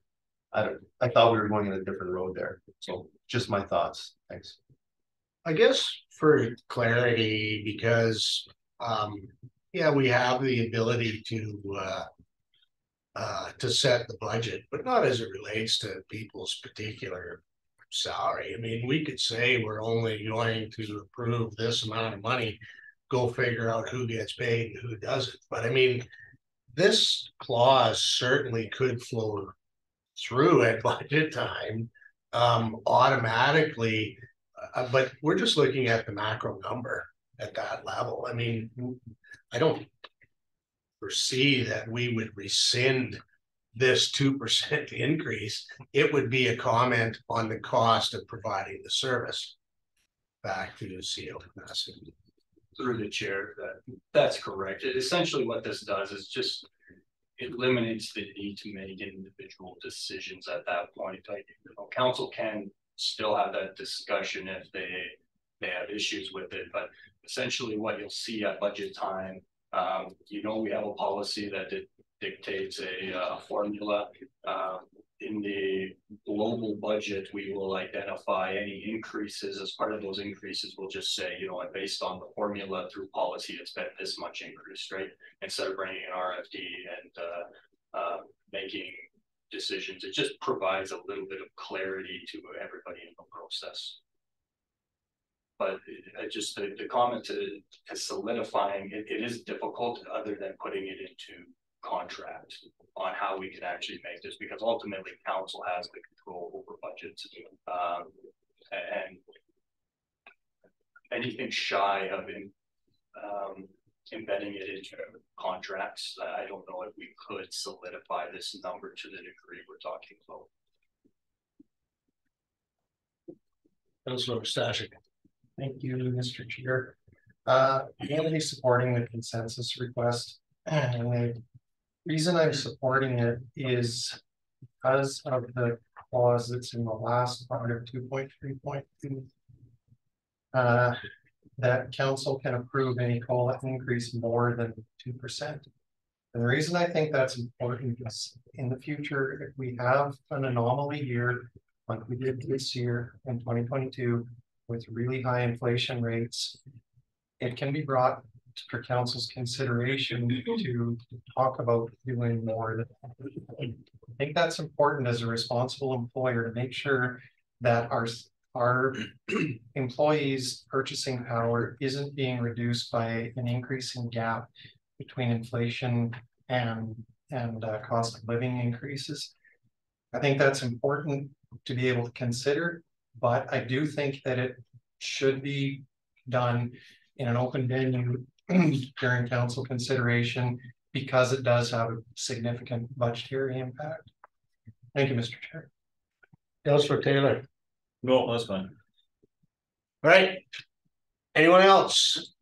I don't, I thought we were going in a different road there. So just my thoughts. Thanks. I guess for clarity, because, um, yeah, we have the ability to, uh. Uh, to set the budget, but not as it relates to people's particular salary. I mean, we could say we're only going to approve this amount of money. Go figure out who gets paid and who doesn't, but I mean, this clause certainly could flow. Through at (laughs) budget time, um, automatically, uh, but we're just looking at the macro number at that level. I mean, I don't. Foresee that we would rescind this two percent (laughs) increase. It would be a comment on the cost of providing the service. back to the CO capacity. Through the chair, that, that's correct. Essentially what this does is just. It eliminates the need to make individual decisions at that point. Like, you know, council can still have that discussion if they. They have issues with it, but essentially what you'll see at budget time. Um, you know, we have a policy that di- dictates a uh formula. Um, in the global budget, we will identify any increases as part of those increases. We'll just say, you know, based on the formula through policy, it's been this much increase, right? Instead of bringing an RFD and uh, uh, making decisions, it just provides a little bit of clarity to everybody in the process. But it- just, the, the comment to, to solidifying, it, it is difficult other than putting it into contract on how we can actually make this, because ultimately council has the control over budgets. Um, and anything shy of in, um, embedding it into contracts, I don't know if we could solidify this number to the degree we're talking about. Councilor Ostashek. Thank you, Mr. Chair. Uh, mainly supporting the consensus request. (clears throat) And reason I'm supporting it is because of the clause that's in the last part of two point three point two. Uh, that council can approve any COLA increase more than two percent. And the reason I think that's important is in the future, if we have an anomaly year, like we did this year in twenty twenty-two, with really high inflation rates. It can be brought for council's consideration to talk about doing more. I think that's important as a responsible employer to make sure that our, our employees' purchasing power isn't being reduced by an increasing gap between inflation and, and uh, cost of living increases. I think that's important to be able to consider, but I do think that it should be done in an open venue (clears throat) during council consideration because it does have a significant budgetary impact. Thank you, Mr. Chair. Councilor Taylor. No, that's fine. All right. Anyone else?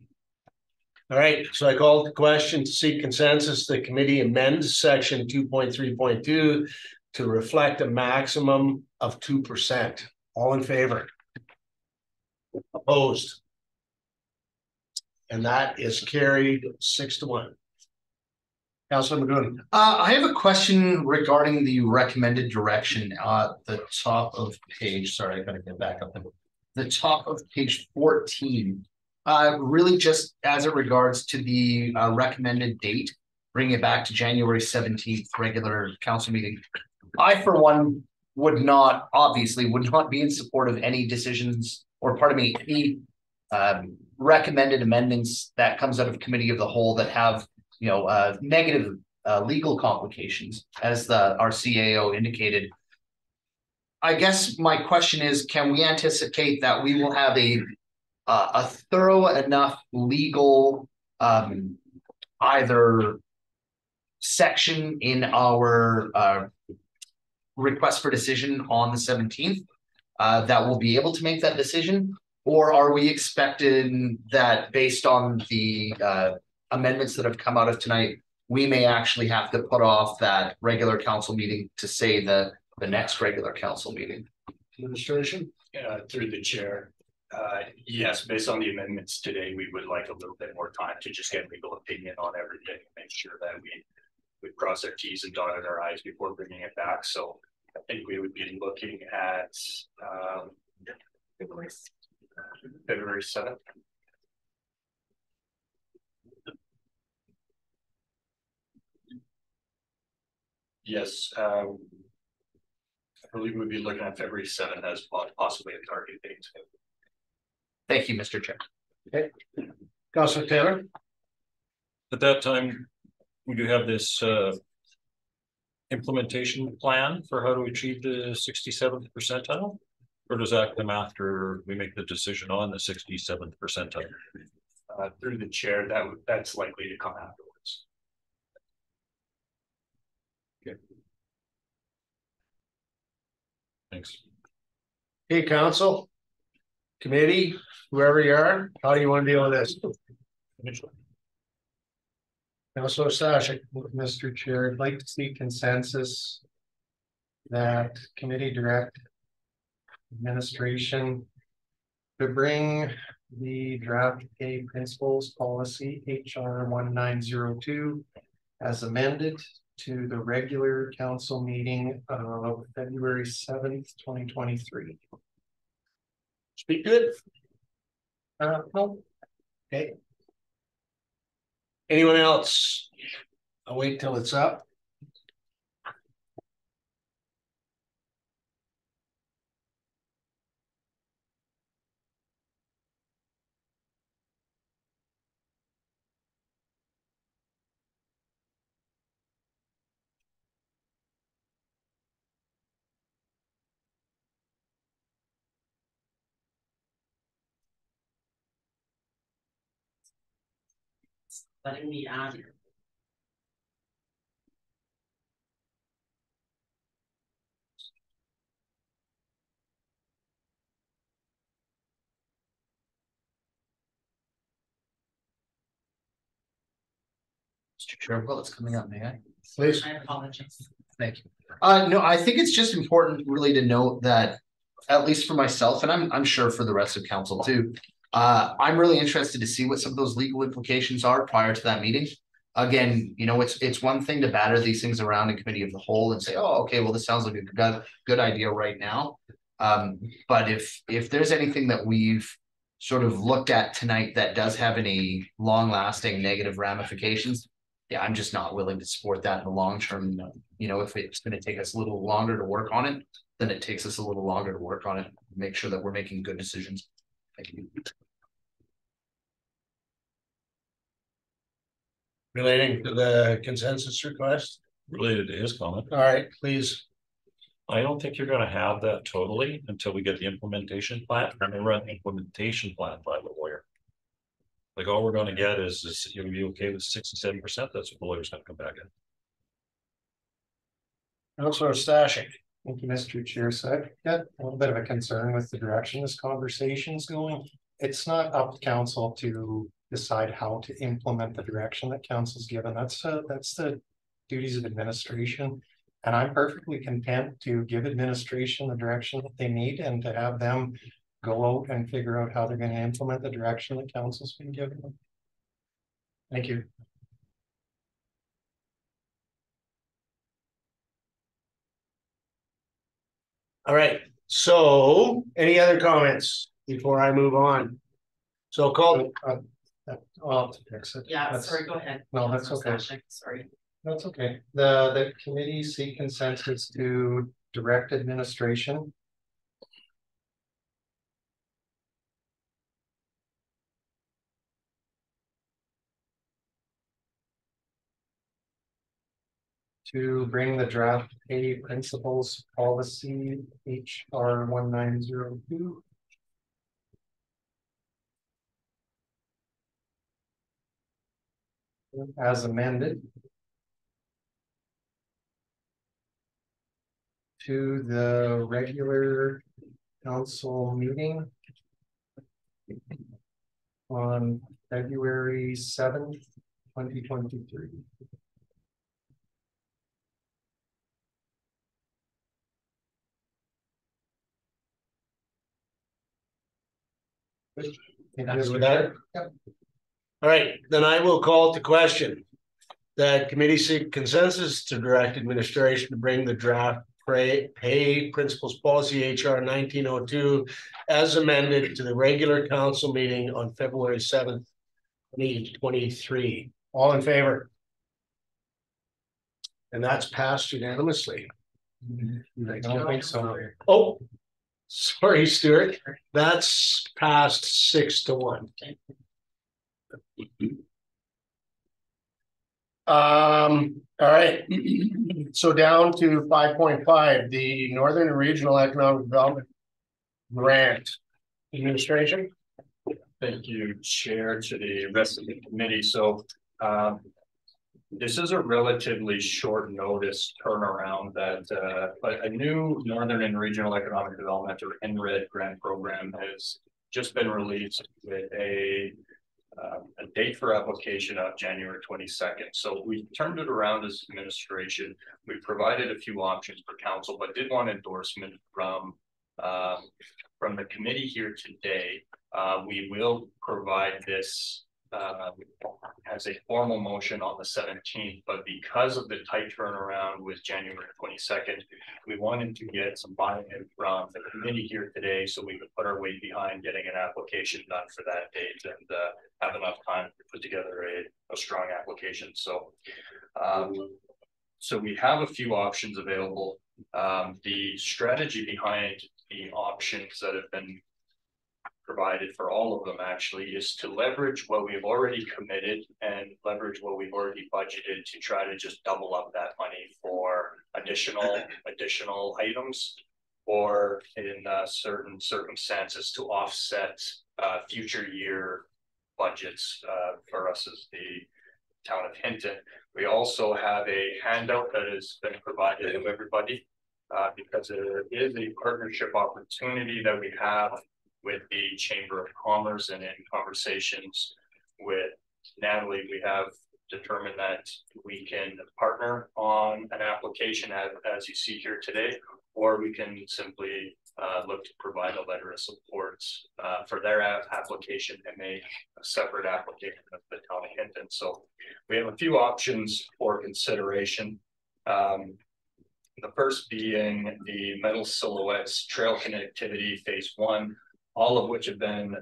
All right, so I called the question to seek consensus, the committee amends section two point three point two to reflect a maximum of two percent. All in favor? Opposed? And that is carried six to one. Councilor Maguhn. Uh, I have a question regarding the recommended direction at the top of page, sorry, I gotta get back up. there. The top of page fourteen. Uh, really just as it regards to the uh recommended date, bring it back to January seventeenth, regular council meeting. I, for one, would not, obviously, would not be in support of any decisions, or pardon me, any. Um, recommended amendments that comes out of committee of the whole that have, you know, uh, negative uh, legal complications, as the, our CAO indicated. I guess my question is, can we anticipate that we will have a, uh, a thorough enough legal, um, either section in our, uh, request for decision on the seventeenth, uh, that will be able to make that decision? Or are we expecting that based on the, uh, amendments that have come out of tonight, we may actually have to put off that regular council meeting to say the, the next regular council meeting. Administration. Uh, through the chair, uh, yes, based on the amendments today, we would like a little bit more time to just get legal opinion on everything, make sure that we. We cross our Ts and dotted our Is before bringing it back, so I think we would be looking at, um. February seventh. Yes, um. I believe we'd be looking at February seventh as possibly a target date. Thank you, Mr. Chair. Okay. Councilor Taylor. At that time, we do have this uh. Implementation plan for how to achieve the sixty seventh percentile? Or does that come after we make the decision on the sixty seventh percentile? Uh, through the chair, that that's likely to come afterwards. Okay. Thanks. Hey, council. committee, whoever you are, how do you want to deal with this? Councilor Ostashek, Mr. Chair, I'd like to see consensus. That committee direct. Administration. To bring the draft pay principles policy HR one nine zero two. As amended to the regular council meeting of February seventh, twenty twenty three. speak good? Uh, no, Okay. Anyone else? I'll wait till it's up. Letting me add here. Mr. Chair, well, it's coming up, may I? Please. My apologies. Thank you. Uh, no, I think it's just important really to note that, at least for myself, and I'm, I'm sure for the rest of council too. Uh, I'm really interested to see what some of those legal implications are prior to that meeting. Again, you know, it's, it's one thing to batter these things around in committee of the whole and say, oh, okay, well, this sounds like a good, good idea right now. Um, but if, if there's anything that we've sort of looked at tonight that does have any long lasting negative ramifications. Yeah, I'm just not willing to support that in the long term. You know, if it's gonna take us a little longer to work on it, then it takes us a little longer to work on it, make sure that we're making good decisions. Thank you. Relating to the consensus request? Related to his comment, All right, please. I don't think you're gonna have that totally until we get the implementation plan, and we run the implementation plan by the lawyer. Like all we're gonna get is, is you'll be okay with six and seven percent, that's what the lawyer's gonna come back in. Councilor Ostashek. Thank you, Mr. Chair. So I've got a little bit of a concern with the direction this conversation is going. It's not up to council to decide how to implement the direction that council's given. That's uh, that's the duties of administration. And I'm perfectly content to give administration the direction that they need and to have them go out and figure out how they're gonna implement the direction that council's been given them. Thank you. All right, so any other comments before I move on? So call, Uh, uh, I'll have to fix it. Yeah, That's- sorry, go ahead. No, that's okay. Sorry. That's okay. The, the committee seek consensus to direct administration. to bring the draft pay principles policy HR 1902. As amended to the regular council meeting on February 7th, 2023. With that? Yep. All right, then I will call to question that committee seek consensus to direct administration to bring the draft pay principles policy HR 1902 as amended to the regular council meeting on February 7th, 2023. All in favor? And that's passed unanimously. Mm -hmm. I don't think so. Oh, sorry, Stuart, that's past six to one. Um, all right, so down to five point five, the Northern Regional Economic Development Grant Administration. Thank you, Chair, to the rest of the committee. So, um, this is a relatively short notice turnaround that, uh, a, new Northern and Regional Economic Development or NRED grant program has just been released with a. Uh, a date for application of January twenty-second, so we turned it around as administration. We provided a few options for council, but did want endorsement from. Um, from the committee here today, uh, we will provide this. Uh, as a formal motion on the seventeenth, but because of the tight turnaround with January twenty-second. We wanted to get some buy-in from the committee here today, so we could put our weight behind getting an application done for that date and uh have enough time to put together a, a strong application, so. Um, so we have a few options available. Um, the strategy behind the options that have been provided for all of them actually is to leverage what we've already committed and leverage what we've already budgeted to try to just double up that money for additional, (laughs) additional items. Or in uh, certain circumstances to offset uh, future year budgets uh, for us as the town of Hinton. We also have a handout that has been provided to everybody. Uh, because there is a partnership opportunity that we have with the Chamber of Commerce and in conversations with Natalie, we have determined that we can partner on an application as, as you see here today, or we can simply uh, look to provide a letter of support uh, for their application and make a separate application of the town of Hinton. So we have a few options for consideration. Um, the first being the metal silhouettes trail connectivity phase one all of which have been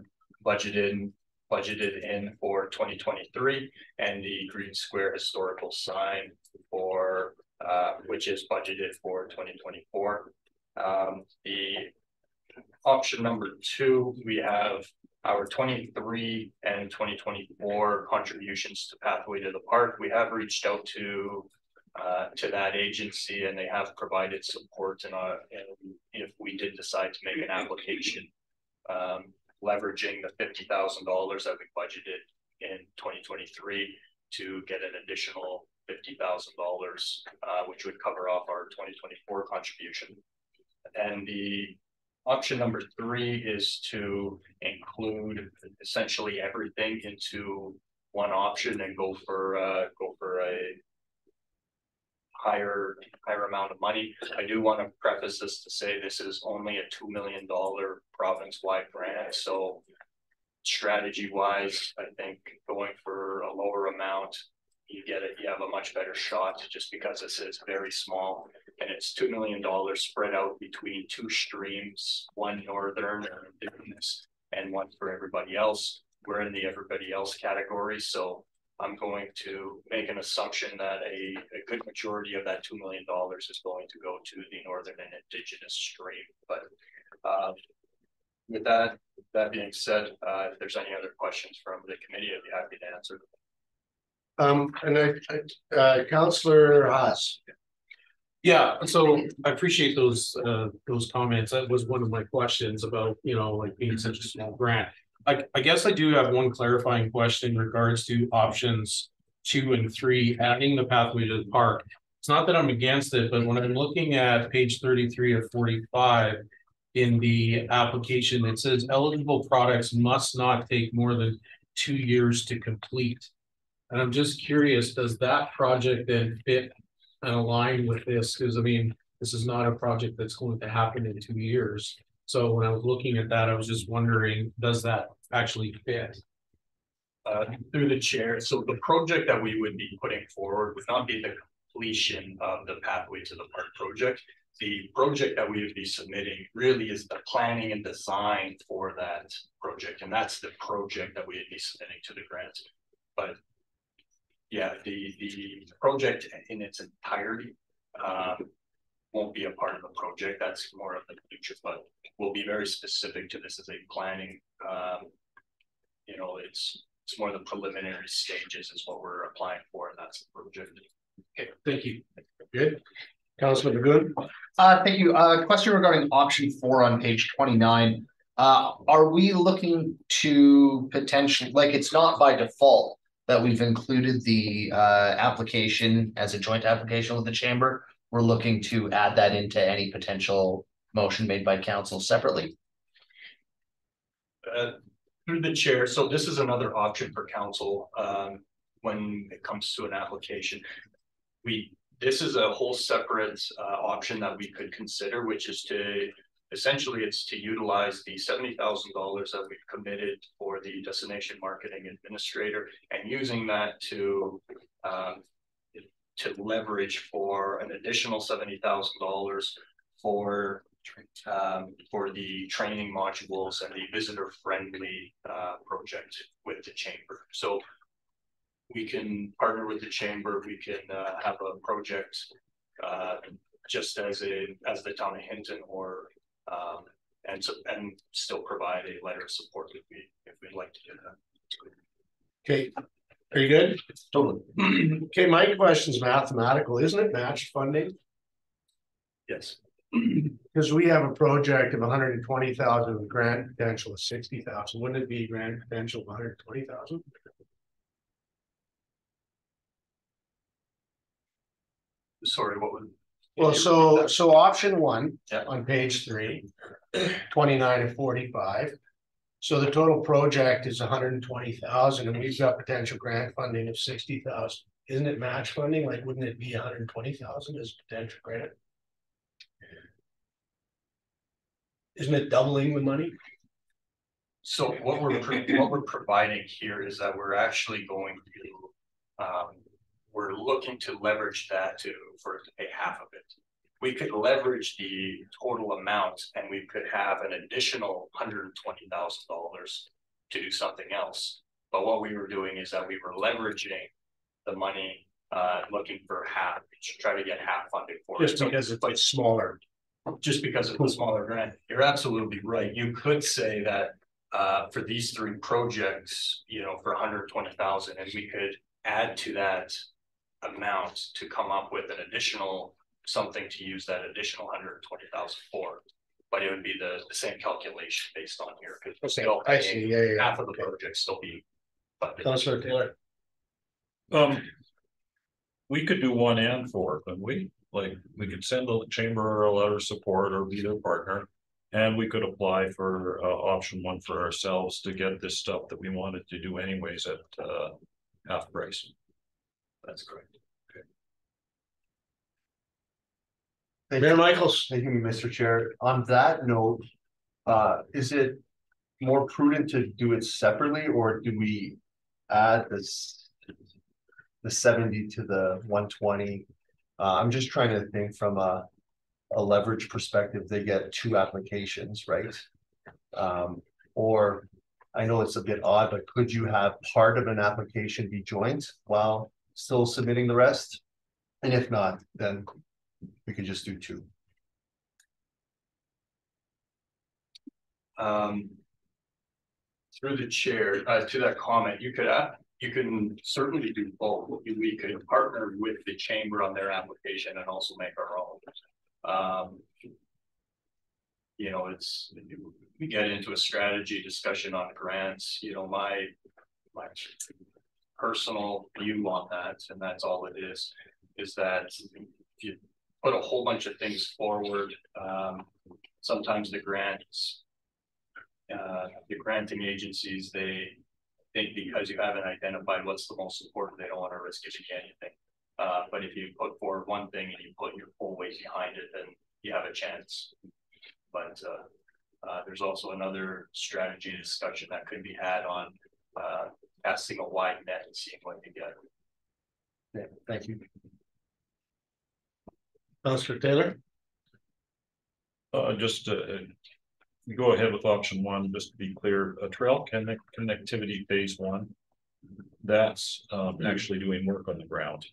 budgeted budgeted in for 2023 and the green square historical sign for uh, which is budgeted for 2024 um, the option number two we have our 23 and 2024 contributions to pathway to the park. We have reached out to uh, to that agency and they have provided support and, and if we did decide to make an application um, leveraging the fifty thousand dollars that we budgeted in twenty twenty-three to get an additional fifty thousand dollars, uh, which would cover off our twenty twenty-four contribution. And the option number three is to include essentially everything into one option and go for uh, go for a higher, higher amount of money. I do want to preface this to say this is only a two million dollar province-wide grant, so strategy-wise, I think going for a lower amount, you get it, you have a much better shot just because this is very small and it's two million dollars spread out between two streams, one northern and one for everybody else. We're in the everybody else category, so I'm going to make an assumption that a, a good majority of that $2 million is going to go to the Northern and Indigenous stream. But uh, with that, that being said, uh, if there's any other questions from the committee, I'd be happy to answer them. Um, and I, uh, Councillor Haas. Yeah, so I appreciate those, uh, those comments. That was one of my questions about, you know, like being such a small grant. I, I guess I do have one clarifying question in regards to options two and three, adding the pathway to the park. It's not that I'm against it, but when I'm looking at page thirty-three of forty-five in the application, it says eligible products must not take more than two years to complete. And I'm just curious, does that project then fit and align with this? Because I mean, this is not a project that's going to happen in two years. So when I was looking at that, I was just wondering, does that actually fit? Uh, through the chair, so the project that we would be putting forward would not be the completion of the pathway to the park project. The project that we would be submitting really is the planning and design for that project, and that's the project that we would be submitting to the grant. But yeah, the the project in its entirety um, won't be a part of the project. That's more of the future, but we'll be very specific to this as a planning um, you know, it's, it's more the preliminary stages is what we're applying for, and that's the project. Okay, thank you. Good. Councillor Good. Uh, thank you. Uh, question regarding option four on page twenty-nine. Uh, are we looking to potentially, like, it's not by default that we've included the, uh, application as a joint application with the chamber? We're looking to add that into any potential motion made by council separately? Uh, through the chair, so this is another option for council, um, when it comes to an application. We, this is a whole separate, uh, option that we could consider, which is to. Essentially, it's to utilize the seventy thousand dollars that we've committed for the destination marketing administrator and using that to, um. To leverage for an additional seventy thousand dollars for um, for the training modules and the visitor friendly, uh, project with the chamber, so. We can partner with the chamber, we can, uh, have a project, uh, just as a, as the town of Hinton or, um. And so, and still provide a letter of support if we, if we'd like to do that. Okay, are you good? Totally. (clears throat) Okay, my question's mathematical, isn't it match funding? Yes. (clears throat) Cause we have a project of hundred and twenty thousand, with grant potential of sixty thousand, wouldn't it be grant potential of hundred and twenty thousand? Sorry, what would? Well, so, so option one Yeah. on page three, (clears throat) 29 and forty-five. So the total project is hundred and twenty thousand and we've got potential grant funding of sixty thousand. Isn't it match funding? Like, wouldn't it be hundred and twenty thousand as potential grant? Isn't it doubling the money? So what we're, what we're providing here is that we're actually going to, um, we're looking to leverage that to, for it to pay half of it. We could leverage the total amount and we could have an additional hundred and twenty thousand dollars to do something else. But what we were doing is that we were leveraging the money, uh, looking for half, try to get half funding for it. Just So- because but it's like smaller. just because of the smaller grant, you're absolutely right. You could say that. Uh, for these three projects, you know, for hundred twenty thousand, and we could add to that. Amount to come up with an additional, something to use that additional hundred twenty thousand for. But it would be the, the same calculation based on here, because we're still I see, yeah, yeah. half of the project still be. funded. Councilor Taylor. Um. We could do one and four, couldn't we? Like, we could send the chamber a letter of support or be their partner. And we could apply for uh option one for ourselves to get this stuff that we wanted to do anyways at uh half price. That's correct. Mayor Michaels. Thank you, Mr. Chair. On that note, uh, is it more prudent to do it separately, or do we add this? The seventy to the one twenty? Uh, I'm just trying to think from a, a leverage perspective, they get two applications, right? Um, or I know it's a bit odd, but could you have part of an application be joint while still submitting the rest? And if not, then we could just do two. Um. Through the chair, uh, to that comment, you could, you can certainly do both. We could partner with the chamber on their application and also make our own. Um. You know, it's, we get into a strategy discussion on grants, you know, my, my. Personal view on that, and that's all it is, is that if you put a whole bunch of things forward, um, sometimes the grants uh, the granting agencies, they think because you haven't identified what's the most important, they don't want to risk giving you anything. Uh, but if you put forward one thing and you put your full weight behind it, then you have a chance. But, uh, uh, there's also another strategy discussion that could be had on, uh, casting a wide net and seeing what you get. Yeah, thank you. Councilor Taylor. Uh, just uh. Go ahead with option one, just to be clear, a trail connect connectivity phase one. That's um actually doing work on the ground.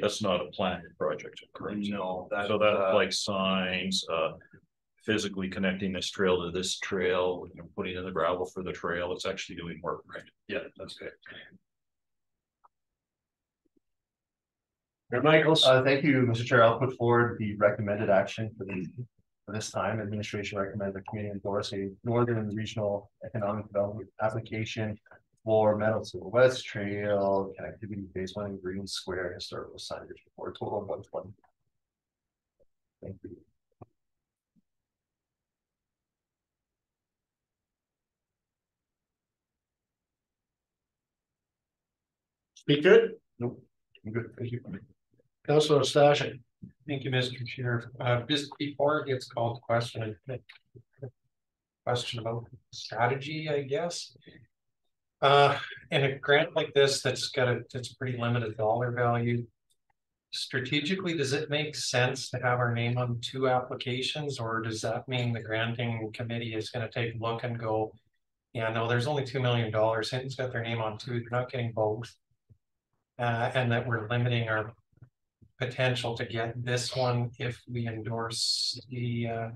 That's not a planned project, correct? No, that, So that's uh, like signs, uh. Physically connecting this trail to this trail, you know, putting in the gravel for the trail, it's actually doing work, right? yeah, that's good. Mayor Michaels, Uh, thank you, Mr. Chair. I'll put forward the recommended action for the, for this time. Administration recommends the committee endorse a northern regional economic development application for Meadows to the West Trail connectivity phase one Green Square historical signage for a total of one twenty. Thank you. speak good? Nope, I'm good. Thank you. Councilor Ostashek. Thank you, Mr. Chair. Uh, just before it gets called to question. Question about strategy, I guess. Uh, in a grant like this, that's got a, that's pretty limited dollar value. Strategically, does it make sense to have our name on two applications, or does that mean the granting committee is gonna take a look and go? Yeah, no, there's only two million dollars, Hinton's got their name on two, they're not getting both. Uh, and that we're limiting our potential to get this one if we endorse the uh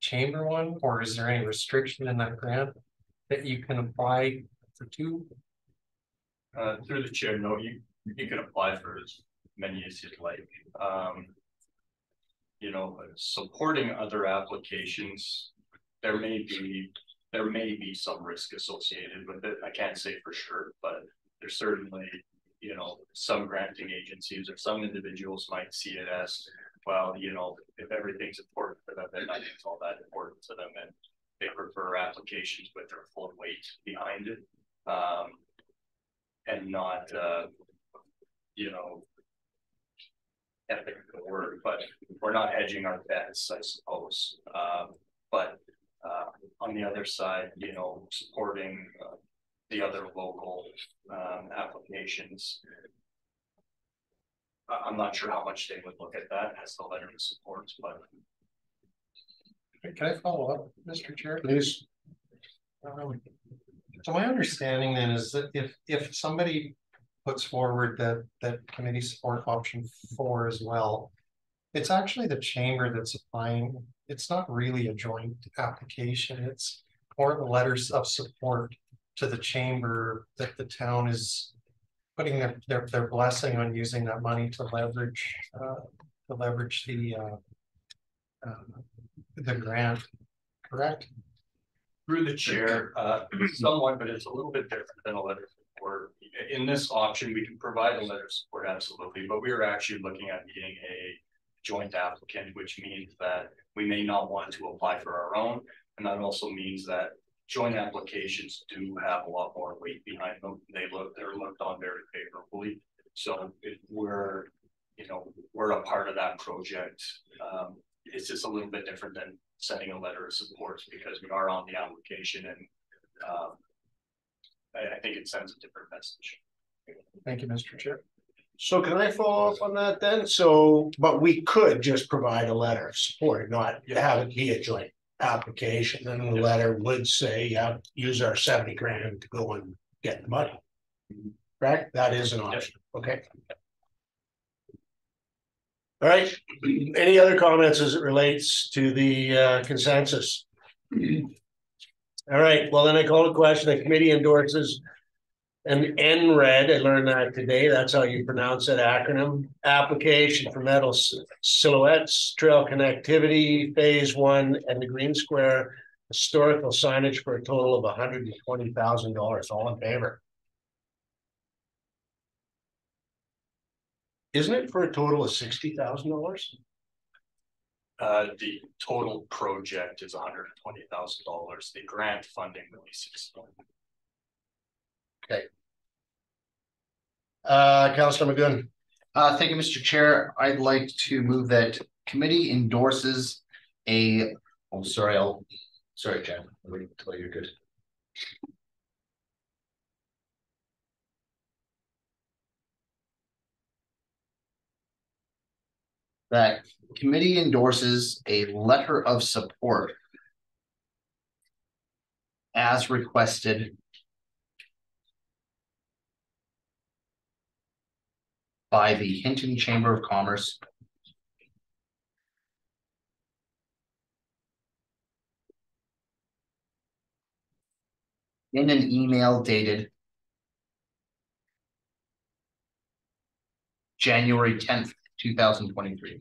chamber one, or is there any restriction in that grant that you can apply for two? Uh, through the chair, no, you, you can apply for as many as you'd like, um. You know, supporting other applications, there may be, there may be some risk associated with it, I can't say for sure, but there's certainly. You know, some granting agencies or some individuals might see it as, well, you know, if everything's important for them, then nothing's all that important to them and. They prefer applications with their full weight behind it, um. And not, uh, you know. The word, but we're not hedging our bets, I suppose, um, but, uh, on the other side, you know, supporting, uh. The other local, um, applications. I'm not sure how much they would look at that as the letter of support, but Can I follow up, Mr. Chair? Please, Um, So my understanding then is that if, if somebody puts forward that, that committee support option four as well. It's actually the chamber that's applying, it's not really a joint application, it's more the letters of support. To the chamber that the town is putting their, their, their blessing on using that money to leverage, uh, to leverage the, uh. um, the grant, correct? through the chair, uh, somewhat, but it's a little bit different than a letter support. In this option, we can provide a letter of support, absolutely, but we are actually looking at being a joint applicant, which means that we may not want to apply for our own. And that also means that joint applications do have a lot more weight behind them. They look, they're looked on very favorably. So if we're, you know, we're a part of that project, um, it's just a little bit different than sending a letter of support because we are on the application and um. I, I think it sends a different message. Thank you, Mr. Chair. so can I follow up on that then? So, but we could just provide a letter of support, not have it be a joint. Application, and the letter would say, yeah, use our seventy grand to go and get the money. Right, that is an option, okay? All right, any other comments as it relates to the uh consensus? All right, well, then I call the question, the committee endorses. An NRED, I learned that today, that's how you pronounce that acronym, application for metal silhouettes, trail connectivity, phase one, and the Green Square. Historical signage for a total of hundred and twenty thousand dollars, all in favor? Isn't it for a total of sixty thousand dollars? Uh, the total project is hundred and twenty thousand dollars, the grant funding releases. Uh, Councilor Maguhn, Uh, thank you, Mr. Chair. I'd like to move that committee endorses a, oh, sorry, I'll, sorry, Jen, wait until you're good. That committee endorses a letter of support as requested by the Hinton Chamber of Commerce. In an email dated. January tenth, two thousand twenty-three.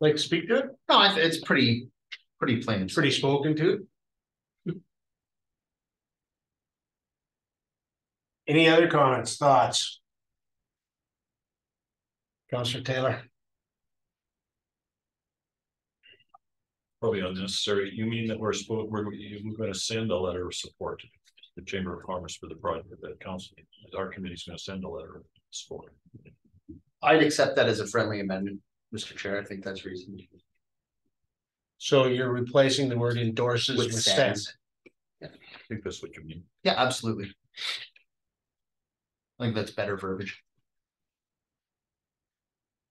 like to speak to it, No, it's pretty, pretty plain. pretty spoken to. Any other comments, thoughts? Councillor Taylor, Probably unnecessary. You mean that we're supposed, we're, we're gonna send a letter of support to the Chamber of Commerce for the project, that council, our committee's gonna send a letter of support. I'd accept that as a friendly amendment, Mr. Chair. I think that's reasonable. So you're replacing the word endorses with With sends. stands. I think that's what you mean. Yeah, absolutely. I think that's better verbiage.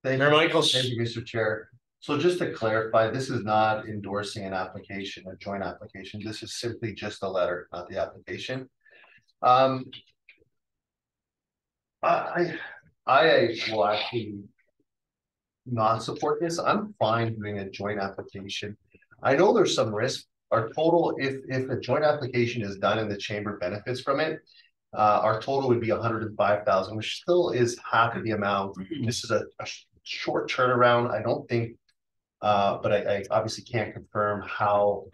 Thank Mayor you. Michaels. Thank you, Mr. Chair. So just to clarify, this is not endorsing an application, a joint application. This is simply just a letter, not the application. Um. I, I, I will actually. Not support this. I'm fine doing a joint application. I know there's some risk. Our total, if, if a joint application is done and the chamber benefits from it. Uh, our total would be hundred and five thousand, which still is half of the amount. This is a, a short turnaround. I don't think. Uh, but I, I obviously can't confirm how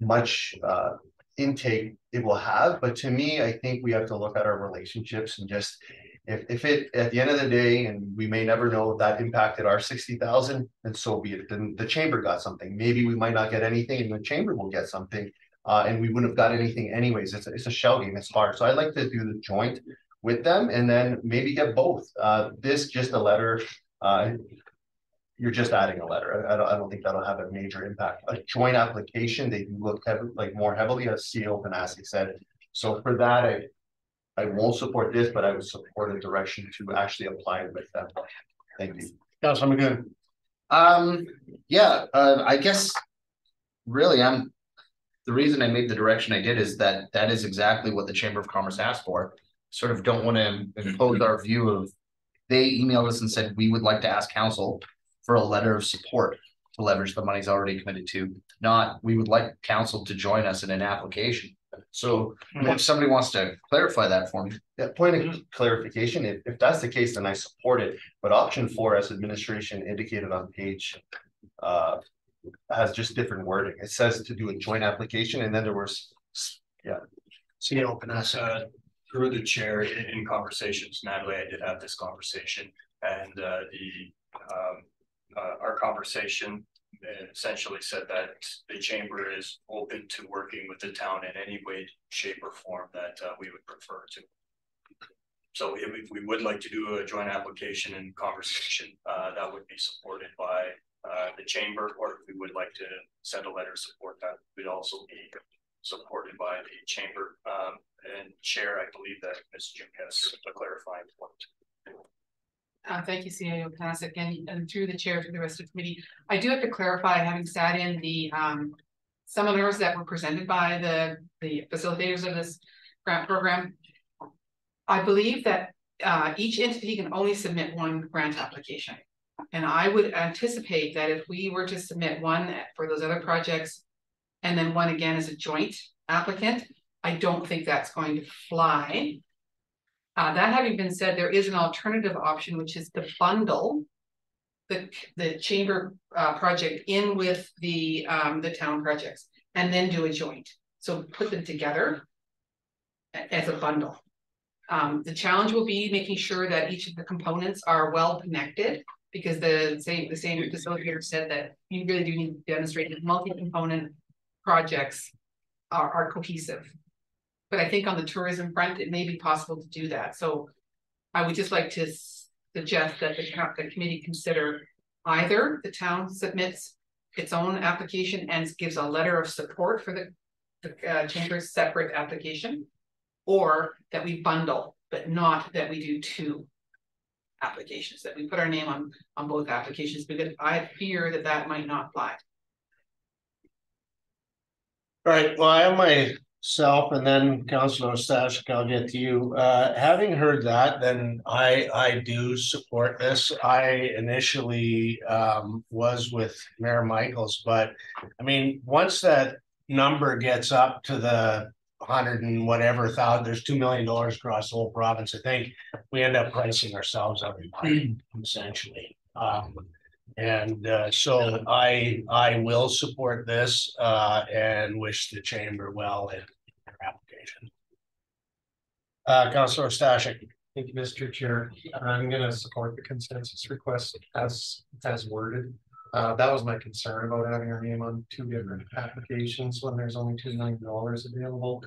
much, uh, intake it will have. But to me, I think we have to look at our relationships and just. If, if it, at the end of the day, and we may never know if that impacted our sixty thousand, then so be it. Then the chamber got something. Maybe we might not get anything and the chamber will get something. Uh, and we wouldn't have got anything anyways. It's, a- it's a shell game. It's hard. So I'd like to do the joint with them and then maybe get both. Uh, this just a letter, uh. You're just adding a letter. I, I don't, I don't think that'll have a major impact. A joint application, they do look heavy, like more heavily, as CEO Panasiuk said. So for that, I. I won't support this, but I would support a direction to actually apply it with them. Thank you. Councilman Good. Um, yeah, uh, I guess. Really, I'm. The reason I made the direction I did is that that is exactly what the Chamber of Commerce asked for. Sort of don't want to impose our view of. They emailed us and said, we would like to ask council for a letter of support. To leverage the monies already committed to, not, we would like council to join us in an application. So if somebody wants to clarify that for me. Yeah, point of clarification, if, if that's the case, then I support it, but option four, as administration indicated on page. Uh, has just different wording. It says to do a joint application and then there was. CEO Panasiuk. Uh, through the chair in, in conversations, Natalie, I did have this conversation and, uh, the, um, uh, our conversation essentially said that the chamber is open to working with the town in any way, shape or form that, uh, we would prefer to. So if we would like to do a joint application and conversation, uh, that would be supported by, uh, the chamber, or if we would like to send a letter of support, that would also be supported by the chamber, um, and chair, I believe that Ms. Jim has a clarifying point. Uh, thank you, CAO Panasiuk, and, and through the chair to the rest of the committee. I do have to clarify, having sat in the, um, seminars that were presented by the, the facilitators of this grant program. I believe that, uh, each entity can only submit one grant application. And I would anticipate that if we were to submit one for those other projects. And then one again as a joint applicant, I don't think that's going to fly. Uh, that having been said, there is an alternative option, which is to bundle. The, the chamber, uh, project in with the, um, the town projects and then do a joint, so put them together. As a bundle. Um, the challenge will be making sure that each of the components are well connected. Because the same, the same facilitator said that you really do need to demonstrate that multi-component projects are, are cohesive. But I think on the tourism front, it may be possible to do that, so. I would just like to suggest that the the committee consider either the town submits. Its own application and gives a letter of support for the, the uh, chamber's separate application. Or that we bundle, but not that we do two. Applications, that we put our name on, on both applications, because I fear that that might not fly. All right, well, I have myself and then Councilor Ostashek, I'll get to you. Uh, having heard that, then I, I do support this. I initially, um, was with Mayor Michaels, but I mean, once that number gets up to the hundred and whatever thousand, there's two million dollars across the whole province, I think we end up pricing ourselves out of the market, essentially. Um, and uh, so I, I will support this uh, and wish the chamber well in their application. Uh, Councilor Ostashek, Thank you, Mr. Chair. I'm gonna support the consensus request as, as worded. Uh, that was my concern about having our name on two different applications when there's only two million dollars available.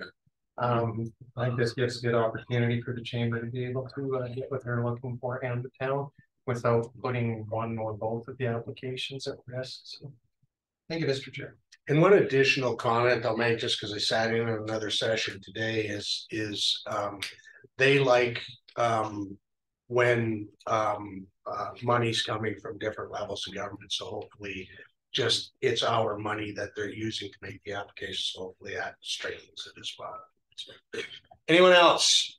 Um, I think this gives a good opportunity for the chamber to be able to uh, get what they're looking for and the town. Without putting one or both of the applications at risk, so. Thank you, Mr. Chair. And one additional comment I'll make, just because I sat in another session today is, is, um, they like, um. When, um, uh, money's coming from different levels of government, so hopefully. Just, it's our money that they're using to make the application, so hopefully that strengthens it as well. Anyone else?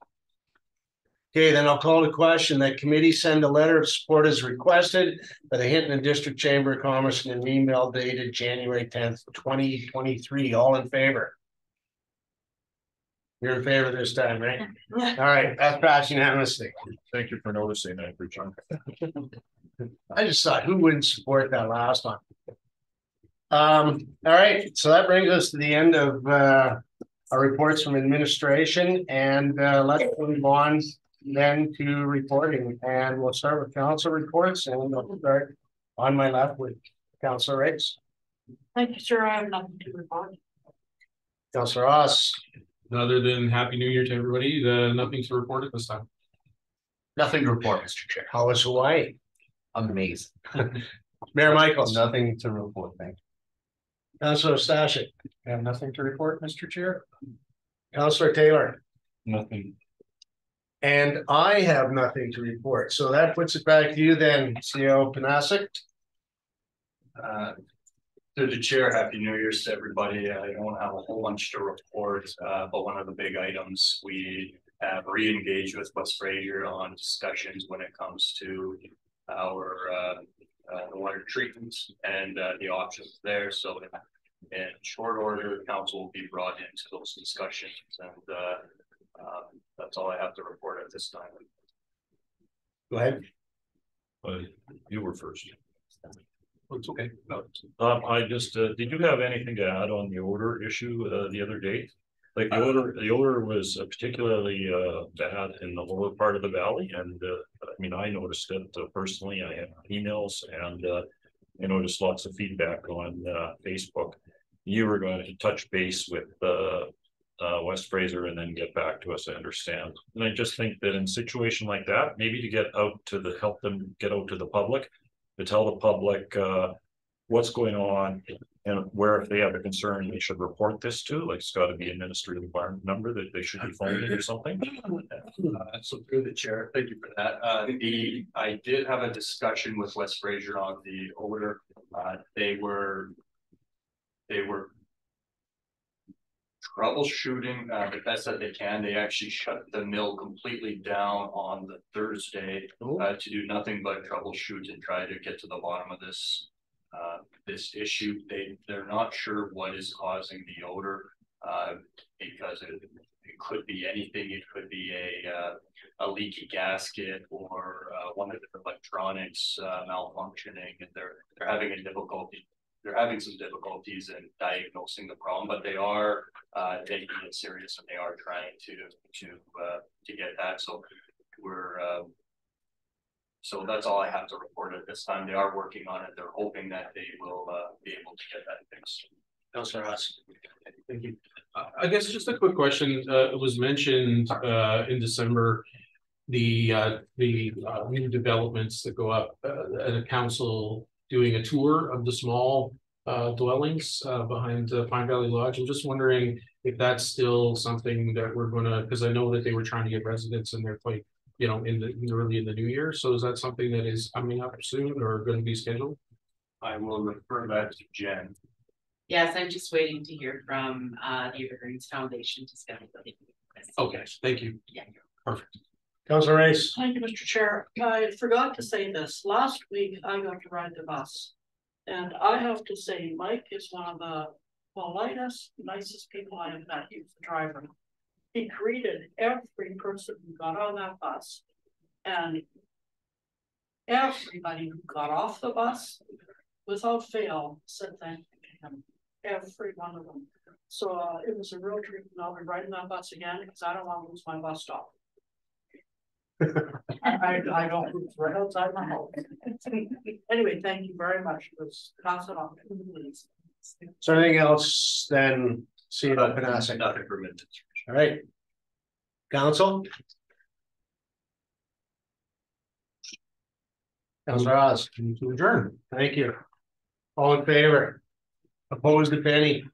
Okay, then I'll call the question that committee send a letter of support as requested by the Hinton and District Chamber of Commerce in an email dated January tenth, twenty twenty-three. All in favor? You're in favor this time, right? All right, that's passed unanimously. Thank you for noticing that, Richard. (laughs) I just thought, who wouldn't support that last one? Um, all right, so that brings us to the end of uh our reports from administration and uh let's move on then to reporting and we'll start with council reports and we'll start on my left with Councilor Riggs, Thank you, sir. I have nothing to report. Councilor Ross, Other than happy new year to everybody, the nothing to report at this time. Nothing to report, Mr. Chair. how was Hawaii? Amazing. (laughs) Mayor Michaels, (laughs) Nothing to report, thank you. Councilor Ostashek, I have nothing to report, Mr. Chair. Councilor Taylor. Nothing. And I have nothing to report, so that puts it back to you then, CEO Panasiuk. Uh, To the chair, happy new year's to everybody. I don't have a whole bunch to report, uh, but one of the big items we have re-engaged with West Fraser on discussions when it comes to our, uh, uh, water treatment and, uh, the options there. So in short order, council will be brought into those discussions and, uh, um, that's all I have to report at this time. Go ahead. Uh, you were first. It's okay. Um, I just, uh, did you have anything to add on the odor issue, uh, the other day? Like the odor, the odor was uh, particularly, uh, bad in the lower part of the valley and, uh, I mean, I noticed it uh, personally, I had emails and, uh. I noticed lots of feedback on, uh, Facebook. You were going to touch base with, uh, uh, West Fraser and then get back to us, I understand. And I just think that in a situation like that, maybe to get out to the, help them get out to the public. To tell the public, uh, what's going on and where if they have a concern, they should report this to, like it's gotta be a ministry environment number that they should be phoning or something. Uh, so through the chair, thank you for that. Uh, the, I did have a discussion with West Fraser on the odor. Uh, they were. They were. Troubleshooting, uh, the best that they can. They actually shut the mill completely down on the Thursday. Uh, to do nothing but troubleshoot and try to get to the bottom of this. Uh, this issue. They, they're not sure what is causing the odor. Uh, because it, it could be anything. It could be a, uh, a leaky gasket or, uh, one of the electronics, uh, malfunctioning and they're, they're having a difficulty. They're having some difficulties in diagnosing the problem, but they are, uh, taking it serious and they are trying to, to, uh, to get that. So we're, uh, so that's all I have to report at this time. They are working on it. They're hoping that they will, uh, be able to get that fixed. Councilor Ross. Thank you. Uh, I guess just a quick question, uh, it was mentioned, uh, in December. The, uh, the, uh, new developments that go up, uh, at a council doing a tour of the small. Uh, dwellings, uh, behind uh, Pine Valley Lodge, I'm just wondering if that's still something that we're gonna, cause I know that they were trying to get residents in there quite. You know, in the, in early in the new year, so is that something that is coming up soon or gonna be scheduled? I will refer that to Jen. Yes, I'm just waiting to hear from uh the Evergreens Foundation to schedule the. Okay, thank you. Yeah. Perfect. Councilor Race. Thank you, Mr. Chair. I forgot to say this. Last week I got to ride the bus. And I have to say, Mike is one of the politest, nicest people I have met. He was the driver. He greeted every person who got on that bus. And everybody who got off the bus, without fail, said thank you to him. Every one of them. So uh, it was a real treat. and I'll be riding that bus again because I don't want to lose my bus stop. I, I don't, it's right outside my house. Anyway, thank you very much, let's pass it on. So anything else then, see you open asset, Nothing permitted. all right? Council? Councilor Oz, To adjourn. thank you. All in favor? Opposed, if any?